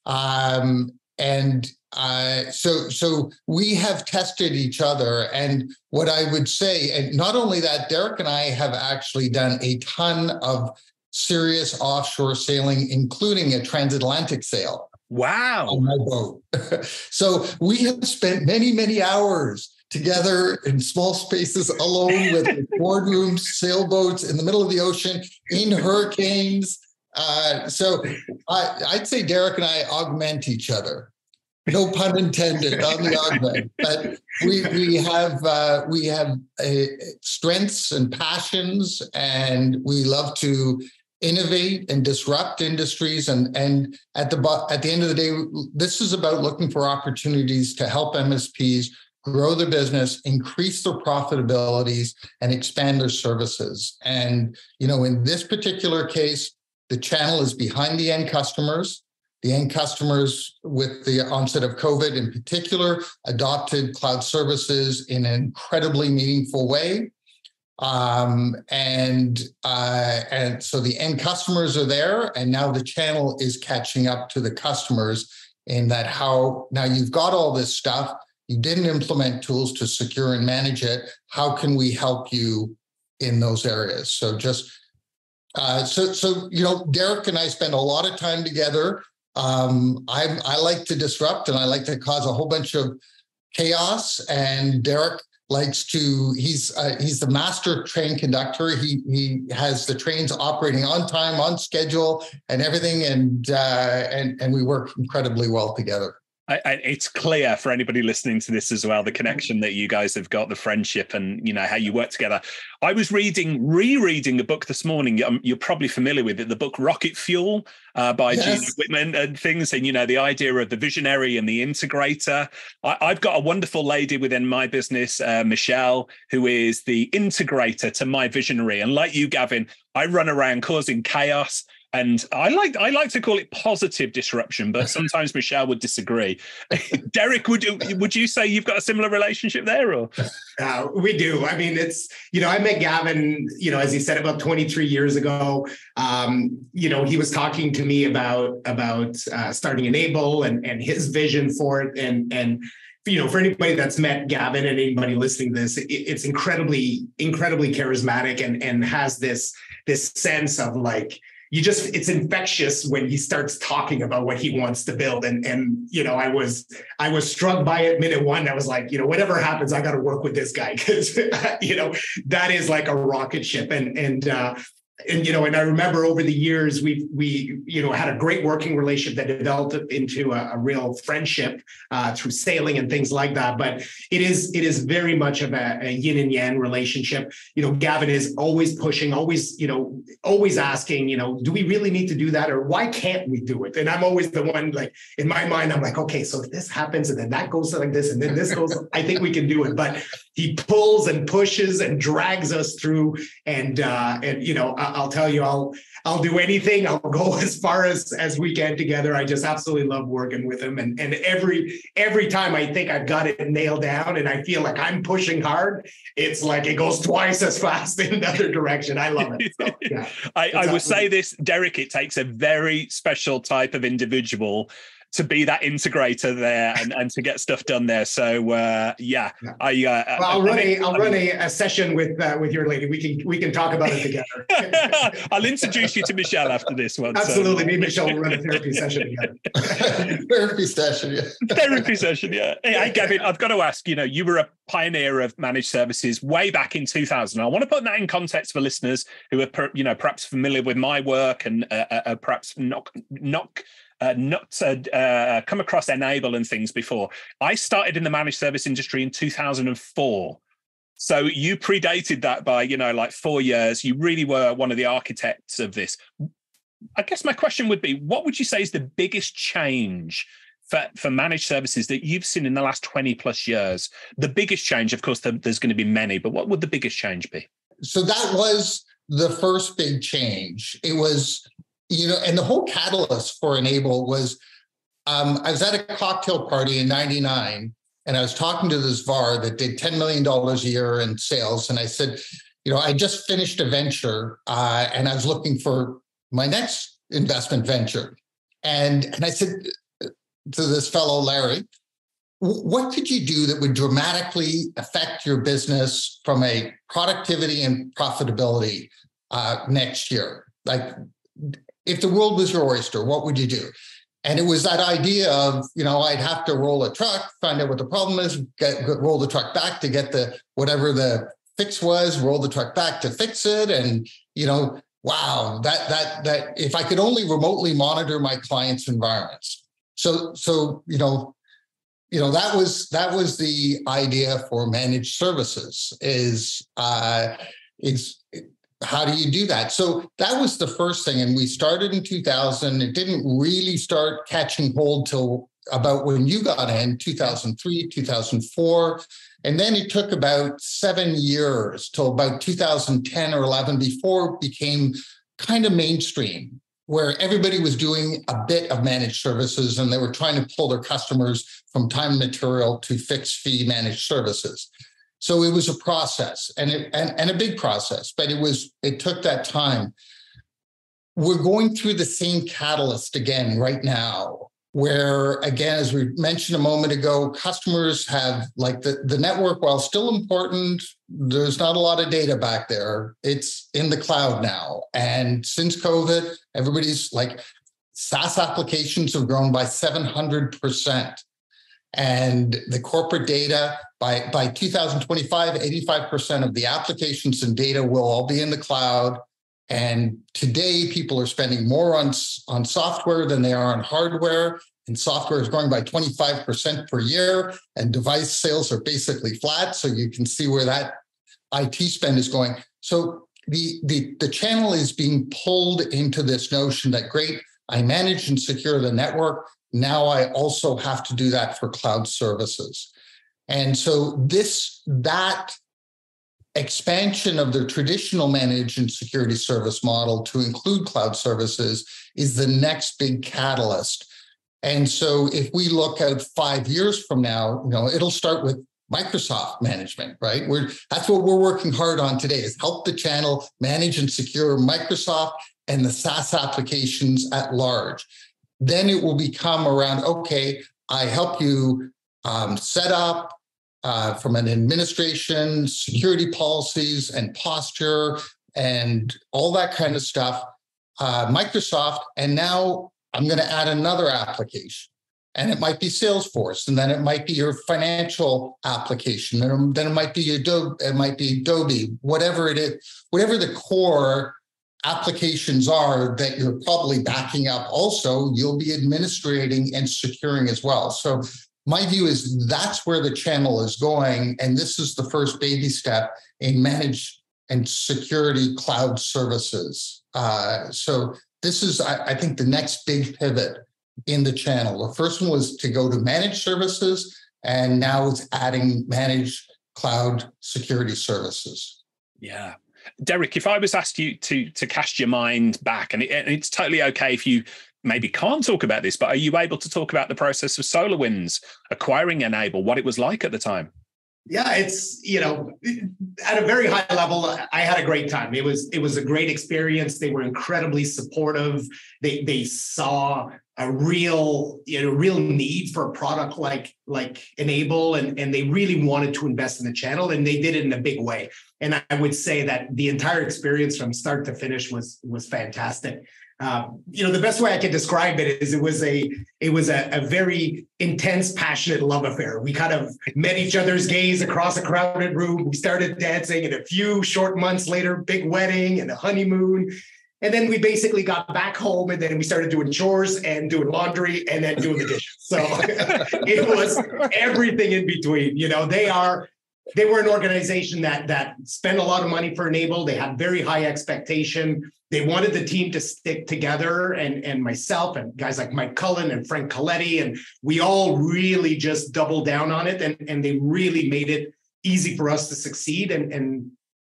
Um, and uh, so so we have tested each other, and what I would say, and not only that, Derik and I have actually done a ton of serious offshore sailing, including a transatlantic sail. Wow! On my boat. so we have spent many many hours together in small spaces alone with boardrooms, sailboats in the middle of the ocean, in hurricanes. Uh, so I, I'd say Derik and I augment each other no pun intended on the augment. But we we have uh, we have uh, strengths and passions, and we love to innovate and disrupt industries. And and at the at the end of the day, this is about looking for opportunities to help MSPs grow their business, increase their profitabilities, and expand their services. And you know, in this particular case, the channel is behind the end customers the end customers, with the onset of COVID in particular, adopted cloud services in an incredibly meaningful way. Um, and uh, and so the end customers are there, and now the channel is catching up to the customers in that how now you've got all this stuff, you didn't implement tools to secure and manage it. How can we help you in those areas? So just uh, so so you know, Derik and I spend a lot of time together. Um, I, I like to disrupt and I like to cause a whole bunch of chaos. And Derik likes to he's uh, he's the master train conductor he he has the trains operating on time on schedule and everything and uh and and we work incredibly well together I, I, it's clear for anybody listening to this as well the connection that you guys have got, the friendship, and you know how you work together. I was reading, rereading a book this morning. You're probably familiar with it, the book Rocket Fuel uh, by yes. Wickman and things, and you know the idea of the visionary and the integrator. I, have got a wonderful lady within my business, uh, Michelle, who is the integrator to my visionary. And like you, Gavin, I run around causing chaos and I like I like to call it positive disruption, but sometimes Michelle would disagree. Derik, would you would you say you've got a similar relationship there, or uh, we do? I mean, it's you know I met Gavin, you know, as he said about 23 years ago. Um, you know, he was talking to me about about uh, starting N-able and and his vision for it, and and you know, for anybody that's met Gavin and anybody listening to this, it, it's incredibly, incredibly charismatic and and has this this sense of like you just it's infectious when he starts talking about what he wants to build. And and you know i was i was struck by it minute one. I was like you know whatever happens i got to work with this guy because you know that is like a rocket ship. And and uh and you know, and I remember over the years we we you know had a great working relationship that developed into a, a real friendship uh, through sailing and things like that. But it is it is very much of a, a, yin and yang relationship. You know, Gavin is always pushing, always you know, always asking, you know, do we really need to do that or why can't we do it? And I'm always the one like in my mind, I'm like, okay, so if this happens and then that goes like this and then this goes, I think we can do it. But he pulls and pushes and drags us through, and uh, and you know. I'll tell you, I'll I'll do anything. I'll go as far as as we can together. I just absolutely love working with him, and and every every time I think I've got it nailed down, and I feel like I'm pushing hard, it's like it goes twice as fast in the other direction. I love it. So, yeah, I, I will say this, Derik. It takes a very special type of individual to be that integrator there and, and to get stuff done there. So uh, yeah, yeah, I. Uh, well, I'll run a I'll run a, a session with uh, with your lady. We can we can talk about it together. I'll introduce you to Michelle after this one. Absolutely, so. me and Michelle will run a therapy session together. therapy session, yeah. therapy session, yeah. Hey, hey, Gavin, I've got to ask. You know, you were a pioneer of managed services way back in 2000. I want to put that in context for listeners who are, per, you know, perhaps familiar with my work and uh, uh, uh perhaps not not uh, not uh, uh, come across N-able and things before. I started in the managed service industry in 2004. So you predated that by, you know, like four years. You really were one of the architects of this. I guess my question would be what would you say is the biggest change for, for managed services that you've seen in the last 20 plus years? The biggest change, of course, there's going to be many, but what would the biggest change be? So that was the first big change. It was you know, and the whole catalyst for N-able was um, I was at a cocktail party in 99 and I was talking to this VAR that did $10 million a year in sales. And I said, you know, I just finished a venture uh, and I was looking for my next investment venture. And, and I said to this fellow, Larry, what could you do that would dramatically affect your business from a productivity and profitability uh, next year? Like, if the world was your oyster, what would you do? And it was that idea of, you know, I'd have to roll a truck, find out what the problem is, get, roll the truck back to get the whatever the fix was, roll the truck back to fix it. And, you know, wow, that that that if I could only remotely monitor my clients' environments. So, so, you know, you know, that was that was the idea for managed services is uh is how do you do that? So that was the first thing. And we started in 2000. It didn't really start catching hold till about when you got in 2003, 2004. And then it took about seven years till about 2010 or 11 before it became kind of mainstream, where everybody was doing a bit of managed services and they were trying to pull their customers from time material to fixed fee managed services. So it was a process and, it, and, and a big process, but it was it took that time. We're going through the same catalyst again right now, where again, as we mentioned a moment ago, customers have like the, the network, while still important, there's not a lot of data back there. It's in the cloud now. And since COVID, everybody's like SaaS applications have grown by 700%. And the corporate data by, by 2025, 85% of the applications and data will all be in the cloud. And today, people are spending more on, on software than they are on hardware. And software is growing by 25% per year, and device sales are basically flat. So you can see where that IT spend is going. So the, the, the channel is being pulled into this notion that great, I manage and secure the network. Now I also have to do that for cloud services. And so this that expansion of the traditional managed and security service model to include cloud services is the next big catalyst. And so if we look at five years from now, you know, it'll start with Microsoft management, right? We're that's what we're working hard on today is help the channel manage and secure Microsoft and the SaaS applications at large. Then it will become around, okay, I help you um, set up uh, from an administration, security policies, and posture, and all that kind of stuff. Uh, Microsoft, and now I'm going to add another application, and it might be Salesforce, and then it might be your financial application, and then it might be Adobe, it might be Adobe, whatever it is, whatever the core applications are that you're probably backing up also you'll be administrating and securing as well so my view is that's where the channel is going. And this is the first baby step in managed and security cloud services. Uh, so this is, I, I, think, the next big pivot in the channel. The first one was to go to managed services, and now it's adding managed cloud security services. Yeah. Derik, if I was asked you to to cast your mind back, and, it, and it's totally okay if you maybe can't talk about this, but are you able to talk about the process of SolarWinds acquiring N-able, what it was like at the time? Yeah, it's you know at a very high level. I had a great time. It was it was a great experience. They were incredibly supportive. They they saw a real you know real need for a product like like N-able, and and they really wanted to invest in the channel, and they did it in a big way. And I would say that the entire experience from start to finish was was fantastic. Um, you know, the best way I can describe it is it was a it was a, a, very intense, passionate love affair. We kind of met each other's gaze across a crowded room. We started dancing, and a few short months later, big wedding and a honeymoon. And then we basically got back home, and then we started doing chores and doing laundry, and then doing the dishes. So it was everything in between. You know, they are they were an organization that that spent a lot of money for N-able. They had very high expectation. They wanted the team to stick together, and and myself and guys like Mike Cullen and Frank Coletti, and we all really just doubled down on it, and and they really made it easy for us to succeed. And and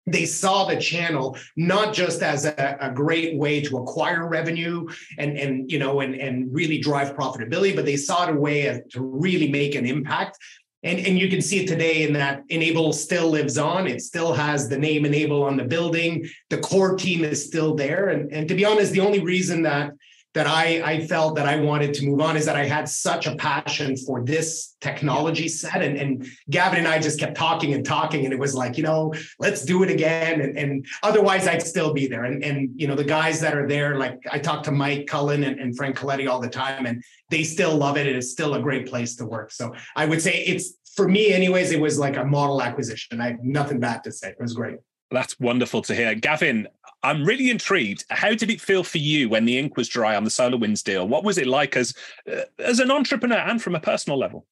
they saw the channel not just as a, a, great way to acquire revenue and and you know and and really drive profitability but they saw it a way to really make an impact and, and you can see it today in that N-able still lives on. It still has the name N-able on the building. The core team is still there. And, and to be honest, the only reason that that I, I felt that I wanted to move on is that I had such a passion for this technology set. And, and Gavin and I just kept talking and talking. And it was like, you know, let's do it again. And, and otherwise I'd still be there. And, and, you know, the guys that are there, like I talk to Mike Cullen and, and Frank Coletti all the time, and they still love it. And it's still a great place to work. So I would say it's, for me anyways, it was like a model acquisition. I have nothing bad to say. It was great. That's wonderful to hear. Gavin, I'm really intrigued. How did it feel for you when the ink was dry on the SolarWinds deal? What was it like as uh, as an entrepreneur and from a personal level?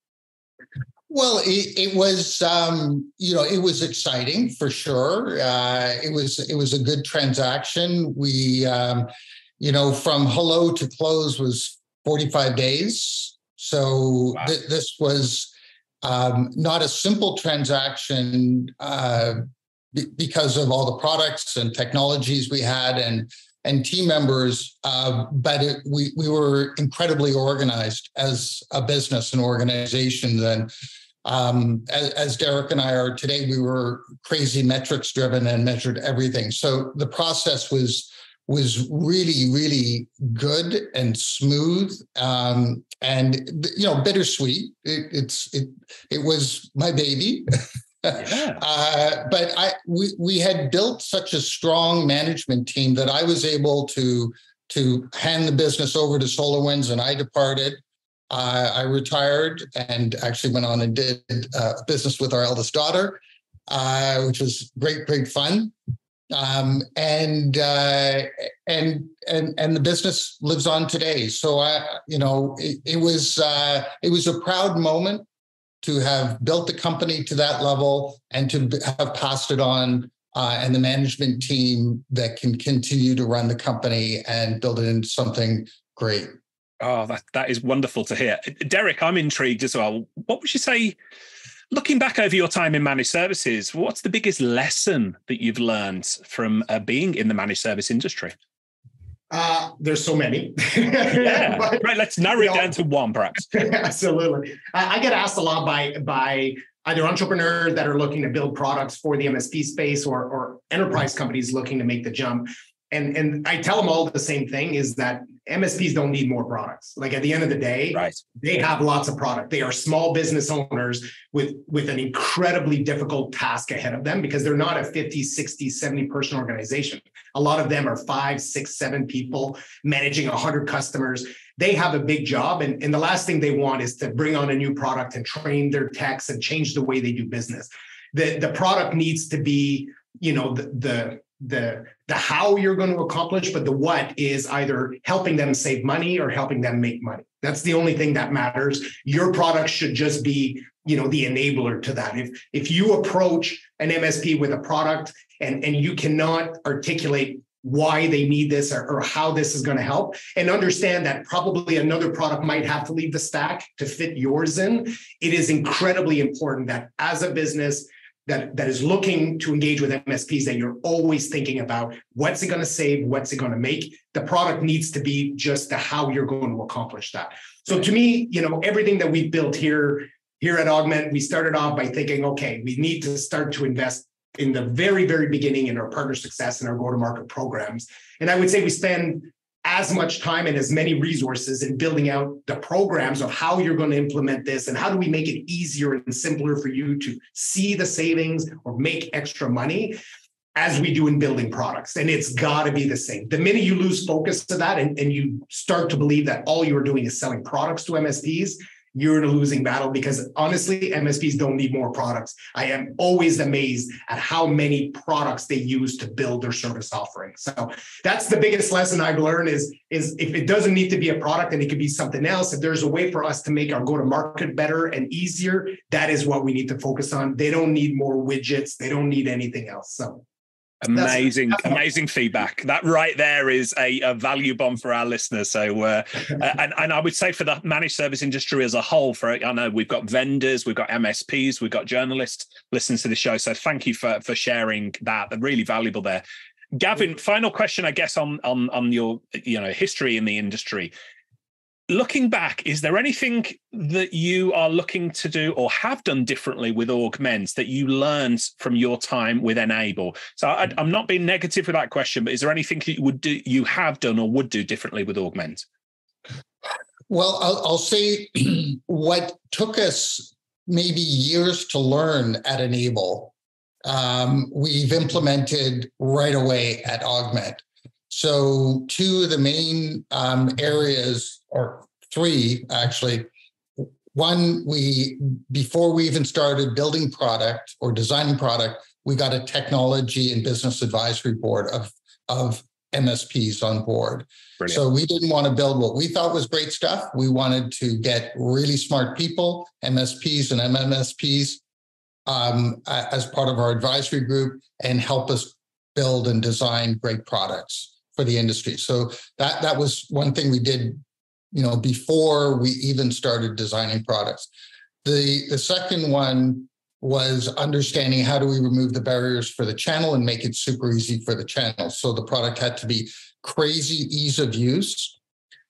Well, it, it was um, you know it was exciting for sure. Uh, it was it was a good transaction. We um, you know from hello to close was 45 days. So wow. th- this was um, not a simple transaction. Uh, because of all the products and technologies we had and and team members, uh, but it, we we were incredibly organized as a business and organization. And um, as, as, Derik and I are today, we were crazy metrics driven and measured everything. So the process was was really really good and smooth um, and you know bittersweet. It, it's it it was my baby. Yeah. Uh, but I we we had built such a strong management team that I was able to to hand the business over to SolarWinds, and I departed. Uh, I retired and actually went on and did uh, business with our eldest daughter, uh, which was great, great fun. Um, and uh, and and and the business lives on today. So I, you know, it, it was uh, it was a proud moment to have built the company to that level and to have passed it on uh, and the management team that can continue to run the company and build it into something great. Oh, that, that is wonderful to hear. Derik, I'm intrigued as well. What would you say, looking back over your time in managed services, what's the biggest lesson that you've learned from uh, being in the managed service industry? Uh, there's so many. yeah. but, right. Let's narrow it know, down to one, perhaps. absolutely. I, I, get asked a lot by by either entrepreneurs that are looking to build products for the MSP space or or enterprise companies looking to make the jump. And and I tell them all the same thing is that MSPs don't need more products. Like at the end of the day, right. they have lots of product. They are small business owners with, with an incredibly difficult task ahead of them because they're not a 50, 60, 70 person organization. A lot of them are five, six, seven people managing 100 customers. They have a big job. And, and the last thing they want is to bring on a new product and train their techs and change the way they do business. The, the product needs to be, you know, the, the the the how you're going to accomplish but the what is either helping them save money or helping them make money. That's the only thing that matters. Your product should just be you know the enabler to that. If if you approach an msp with a product and and you cannot articulate why they need this or, or how this is going to help and understand that probably another product might have to leave the stack to fit yours in it is incredibly important that as a business that, that is looking to engage with MSPs that you're always thinking about what's it going to save, what's it going to make. The product needs to be just the how you're going to accomplish that. So to me, you know, everything that we've built here here at Augmentt, we started off by thinking, okay, we need to start to invest in the very, very beginning in our partner success and our go-to-market programs. And I would say we spend as much time and as many resources in building out the programs of how you're going to implement this and how do we make it easier and simpler for you to see the savings or make extra money as we do in building products. And it's got to be the same. The minute you lose focus to that and, and you start to believe that all you're doing is selling products to MSPs, you're in a losing battle because honestly, MSPs don't need more products. I am always amazed at how many products they use to build their service offering. So that's the biggest lesson I've learned is, is if it doesn't need to be a product and it could be something else, if there's a way for us to make our go-to-market better and easier, that is what we need to focus on. They don't need more widgets. They don't need anything else. So Amazing, that's, that's amazing feedback. That right there is a, a value bomb for our listeners. So, uh, and, and I would say for the managed service industry as a whole, for I know we've got vendors, we've got MSPs, we've got journalists listening to the show. So, thank you for for sharing that. They're really valuable there. Gavin, final question, I guess, on on on your you know history in the industry looking back, is there anything that you are looking to do or have done differently with Augmentt that you learned from your time with N-able? So I, am not being negative with that question, but is there anything you would do, you have done or would do differently with Augmentt? Well, I'll, I'll say what took us maybe years to learn at N-able, um, we've implemented right away at Augmentt. So, two of the main um, areas, or three actually, one, we before we even started building product or designing product, we got a technology and business advisory board of of MSPs on board. Brilliant. So we didn't want to build what we thought was great stuff. We wanted to get really smart people, MSPs and MMSPs, um, as part of our advisory group and help us build and design great products for the industry. So that that was one thing we did, you know, before we even started designing products. The the second one was understanding how do we remove the barriers for the channel and make it super easy for the channel. So the product had to be crazy ease of use.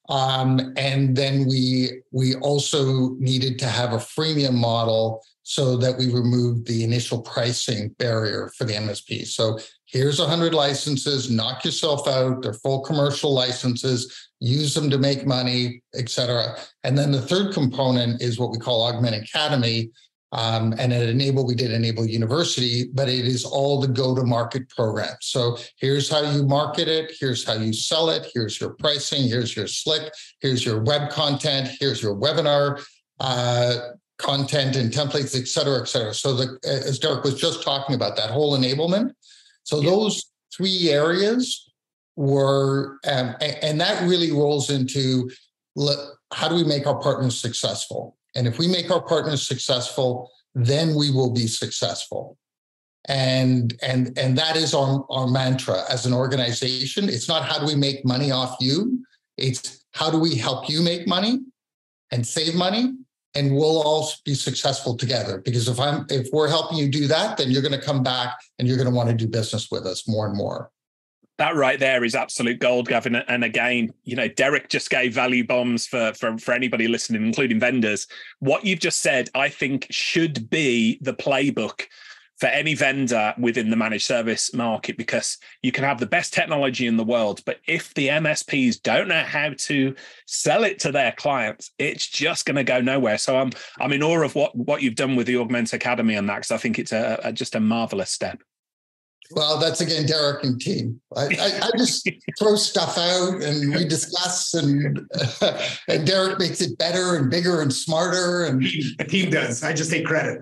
Um, and then we we also needed to have a freemium model so that we removed the initial pricing barrier for the MSP. So here's 100 licenses, knock yourself out. They're full commercial licenses. Use them to make money, et cetera. And then the third component is what we call Augmentt Academy, um, and at N-able, we did N-able University, but it is all the go to market program. So here's how you market it, here's how you sell it, here's your pricing, here's your slick, here's your web content, here's your webinar uh, content and templates, et cetera, et cetera. So the, as Derik was just talking about, that whole enablement. So yeah. those three areas were, um, and that really rolls into how do we make our partners successful? And if we make our partners successful, then we will be successful. And and and that is our, our mantra as an organization. It's not how do we make money off you, it's how do we help you make money and save money and we'll all be successful together because if i'm if we're helping you do that then you're going to come back and you're going to want to do business with us more and more that right there is absolute gold, Gavin. And again, you know, Derik just gave value bombs for, for for anybody listening, including vendors. What you've just said, I think, should be the playbook for any vendor within the managed service market because you can have the best technology in the world, but if the MSPs don't know how to sell it to their clients, it's just going to go nowhere. So I'm I'm in awe of what what you've done with the Augmentt Academy on that because I think it's a, a just a marvelous step. Well, that's again Derik and team. I, I, I just throw stuff out and we discuss, and uh, and Derik makes it better and bigger and smarter. And the team does. I just take credit.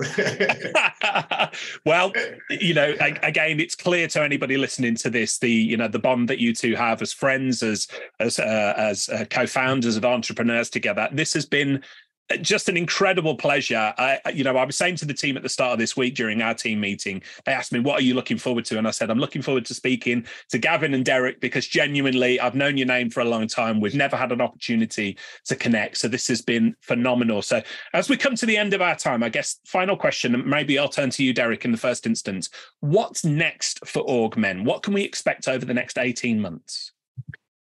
well, you know, again, it's clear to anybody listening to this the you know the bond that you two have as friends, as as uh, as uh, co-founders of entrepreneurs together. This has been just an incredible pleasure. I, you know, I was saying to the team at the start of this week during our team meeting, they asked me, "What are you looking forward to?" And I said, "I'm looking forward to speaking to Gavin and Derik because genuinely, I've known your name for a long time. We've never had an opportunity to connect, so this has been phenomenal." So, as we come to the end of our time, I guess final question, and maybe I'll turn to you, Derik, in the first instance. What's next for Augmentt? What can we expect over the next 18 months?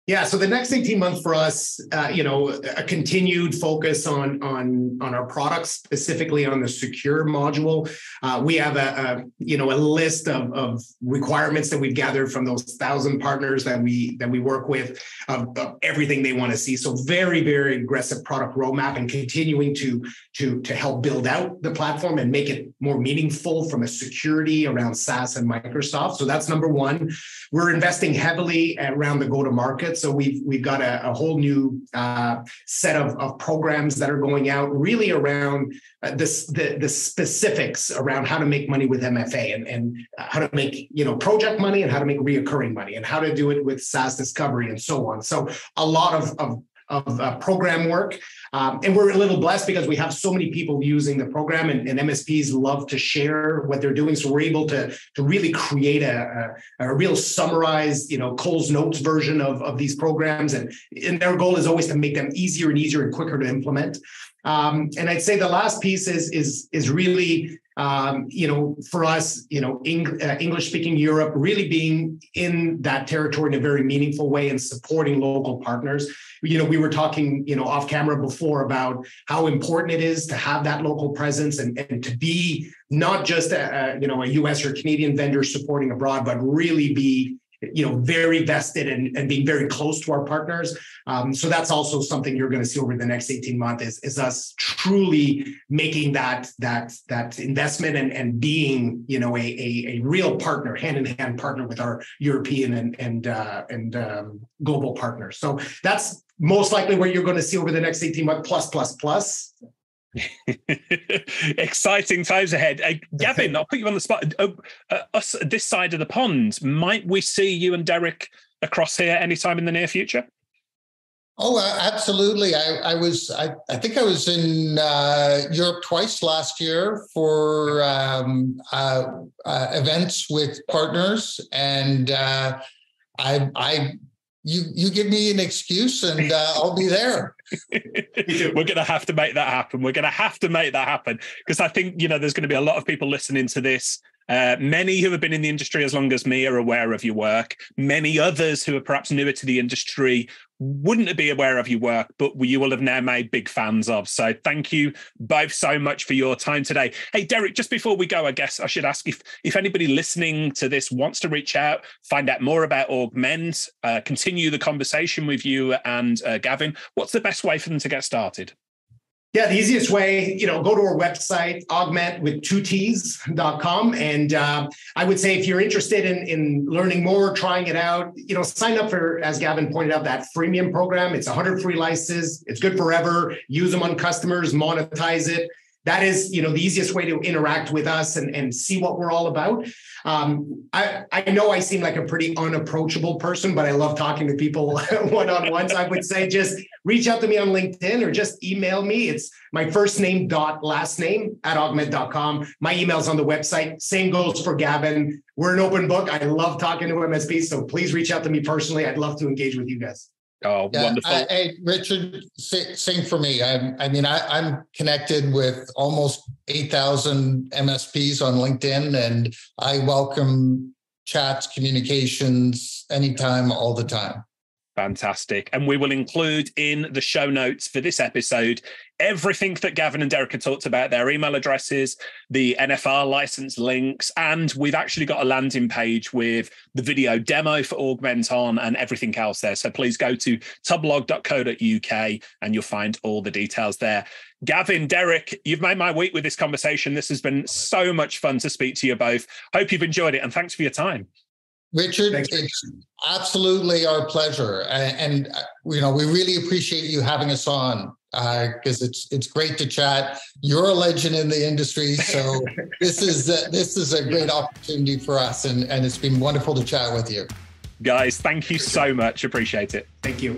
Yeah, so the next 18 months for us, uh, you know, a continued focus on on on our products, specifically on the secure module. Uh, we have a, a, you know a list of, of requirements that we've gathered from those thousand partners that we that we work with of, of everything they want to see. So very very aggressive product roadmap and continuing to to to help build out the platform and make it more meaningful from a security around SaaS and Microsoft. So that's number one. We're investing heavily around the go to market it. So we've we've got a, a whole new uh, set of, of programs that are going out really around uh, this the, the specifics around how to make money with MFA and, and how to make you know project money and how to make reoccurring money and how to do it with SaaS discovery and so on. So a lot of, of of uh, program work. Um, and we're a little blessed because we have so many people using the program and, and, MSPs love to share what they're doing. So we're able to, to really create a, a, a, real summarized, you know, Cole's notes version of, of these programs. And, and their goal is always to make them easier and easier and quicker to implement. Um, and I'd say the last piece is is is really um, you know for us you know Eng- uh, English speaking Europe really being in that territory in a very meaningful way and supporting local partners. You know we were talking you know off camera before about how important it is to have that local presence and, and to be not just a, a you know a U.S. or Canadian vendor supporting abroad, but really be you know, very vested and, and being very close to our partners. Um, so that's also something you're going to see over the next 18 months is, is us truly making that that that investment and, and being, you know, a, a, a real partner, hand in hand partner with our European and and uh, and um, global partners. So that's most likely what you're going to see over the next 18 months plus plus plus Exciting times ahead. Uh, Gavin, I'll put you on the spot. Uh, uh, us this side of the pond, might we see you and Derik across here anytime in the near future? Oh, absolutely. I, I was, I, I, think I was in uh, Europe twice last year for um, uh, uh, events with partners. And I, I you you give me an excuse and uh, I'll be there. We're going to have to make that happen. We're going to have to make that happen because I think you know there's going to be a lot of people listening to this uh, many who have been in the industry as long as me are aware of your work. Many others who are perhaps newer to the industry wouldn't be aware of your work, but you will have now made big fans of. So thank you both so much for your time today. Hey, Derik, just before we go, I guess I should ask if if anybody listening to this wants to reach out, find out more about Augmentt, uh, continue the conversation with you and uh, Gavin. What's the best way for them to get started? Yeah, the easiest way, you know, go to our website, augment with two T's.com. And uh, I would say if you're interested in, in learning more, trying it out, you know, sign up for, as Gavin pointed out, that freemium program. It's 100 free licenses. It's good forever. Use them on customers, monetize it that is you know the easiest way to interact with us and, and see what we're all about. Um, I, I know i seem like a pretty unapproachable person but i love talking to people one-on-one so i would say just reach out to me on linkedin or just email me. It's my first name dot last name at augmentt.com my email's on the website. Same goes for gavin. We're an open book. I love talking to msps so please reach out to me personally. I'd love to engage with you guys Oh, yeah, wonderful. I, hey, Richard, same for me. I, I mean, I, am connected with almost 8,000 MSPs on LinkedIn, and I welcome chats, communications anytime, all the time. Fantastic. And we will include in the show notes for this episode everything that Gavin and Derik have talked about their email addresses, the NFR license links, and we've actually got a landing page with the video demo for Augmentt on and everything else there. So please go to tubblog.co.uk and you'll find all the details there. Gavin, Derik, you've made my week with this conversation. This has been so much fun to speak to you both. Hope you've enjoyed it and thanks for your time. Richard, Thanks. it's absolutely our pleasure, and, and, uh, you know we really appreciate you having us on because uh, it's it's great to chat. You're a legend in the industry, so this is uh, this is a great opportunity for us, and and it's been wonderful to chat with you, guys. Thank you so much. Appreciate it. Thank you.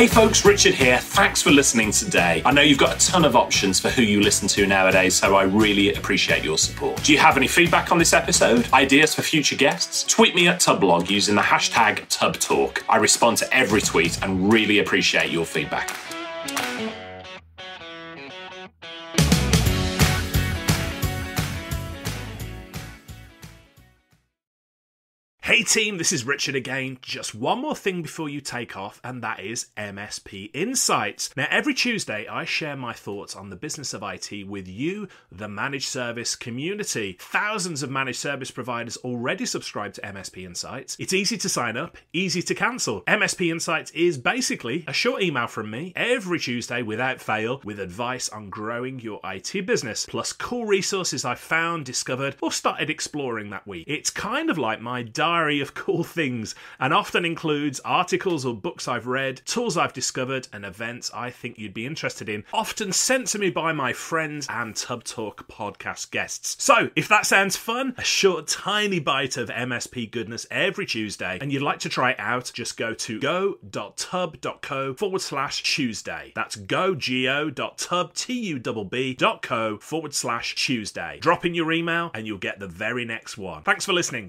Hey folks, Richard here. Thanks for listening today. I know you've got a ton of options for who you listen to nowadays, so I really appreciate your support. Do you have any feedback on this episode? Ideas for future guests? Tweet me at Tubblog using the hashtag TubbTalk. I respond to every tweet and really appreciate your feedback. Hey team, this is Richard again. Just one more thing before you take off, and that is MSP Insights. Now, every Tuesday, I share my thoughts on the business of IT with you, the managed service community. Thousands of managed service providers already subscribe to MSP Insights. It's easy to sign up, easy to cancel. MSP Insights is basically a short email from me every Tuesday without fail with advice on growing your IT business, plus cool resources I've found, discovered, or started exploring that week. It's kind of like my diary diary of cool things and often includes articles or books I've read, tools I've discovered, and events I think you'd be interested in, often sent to me by my friends and Tubb Talk podcast guests. So, if that sounds fun, a short, tiny bite of MSP goodness every Tuesday, and you'd like to try it out, just go to go.tubb.co forward slash Tuesday. That's go.tubb.co forward slash Tuesday. Drop in your email and you'll get the very next one. Thanks for listening.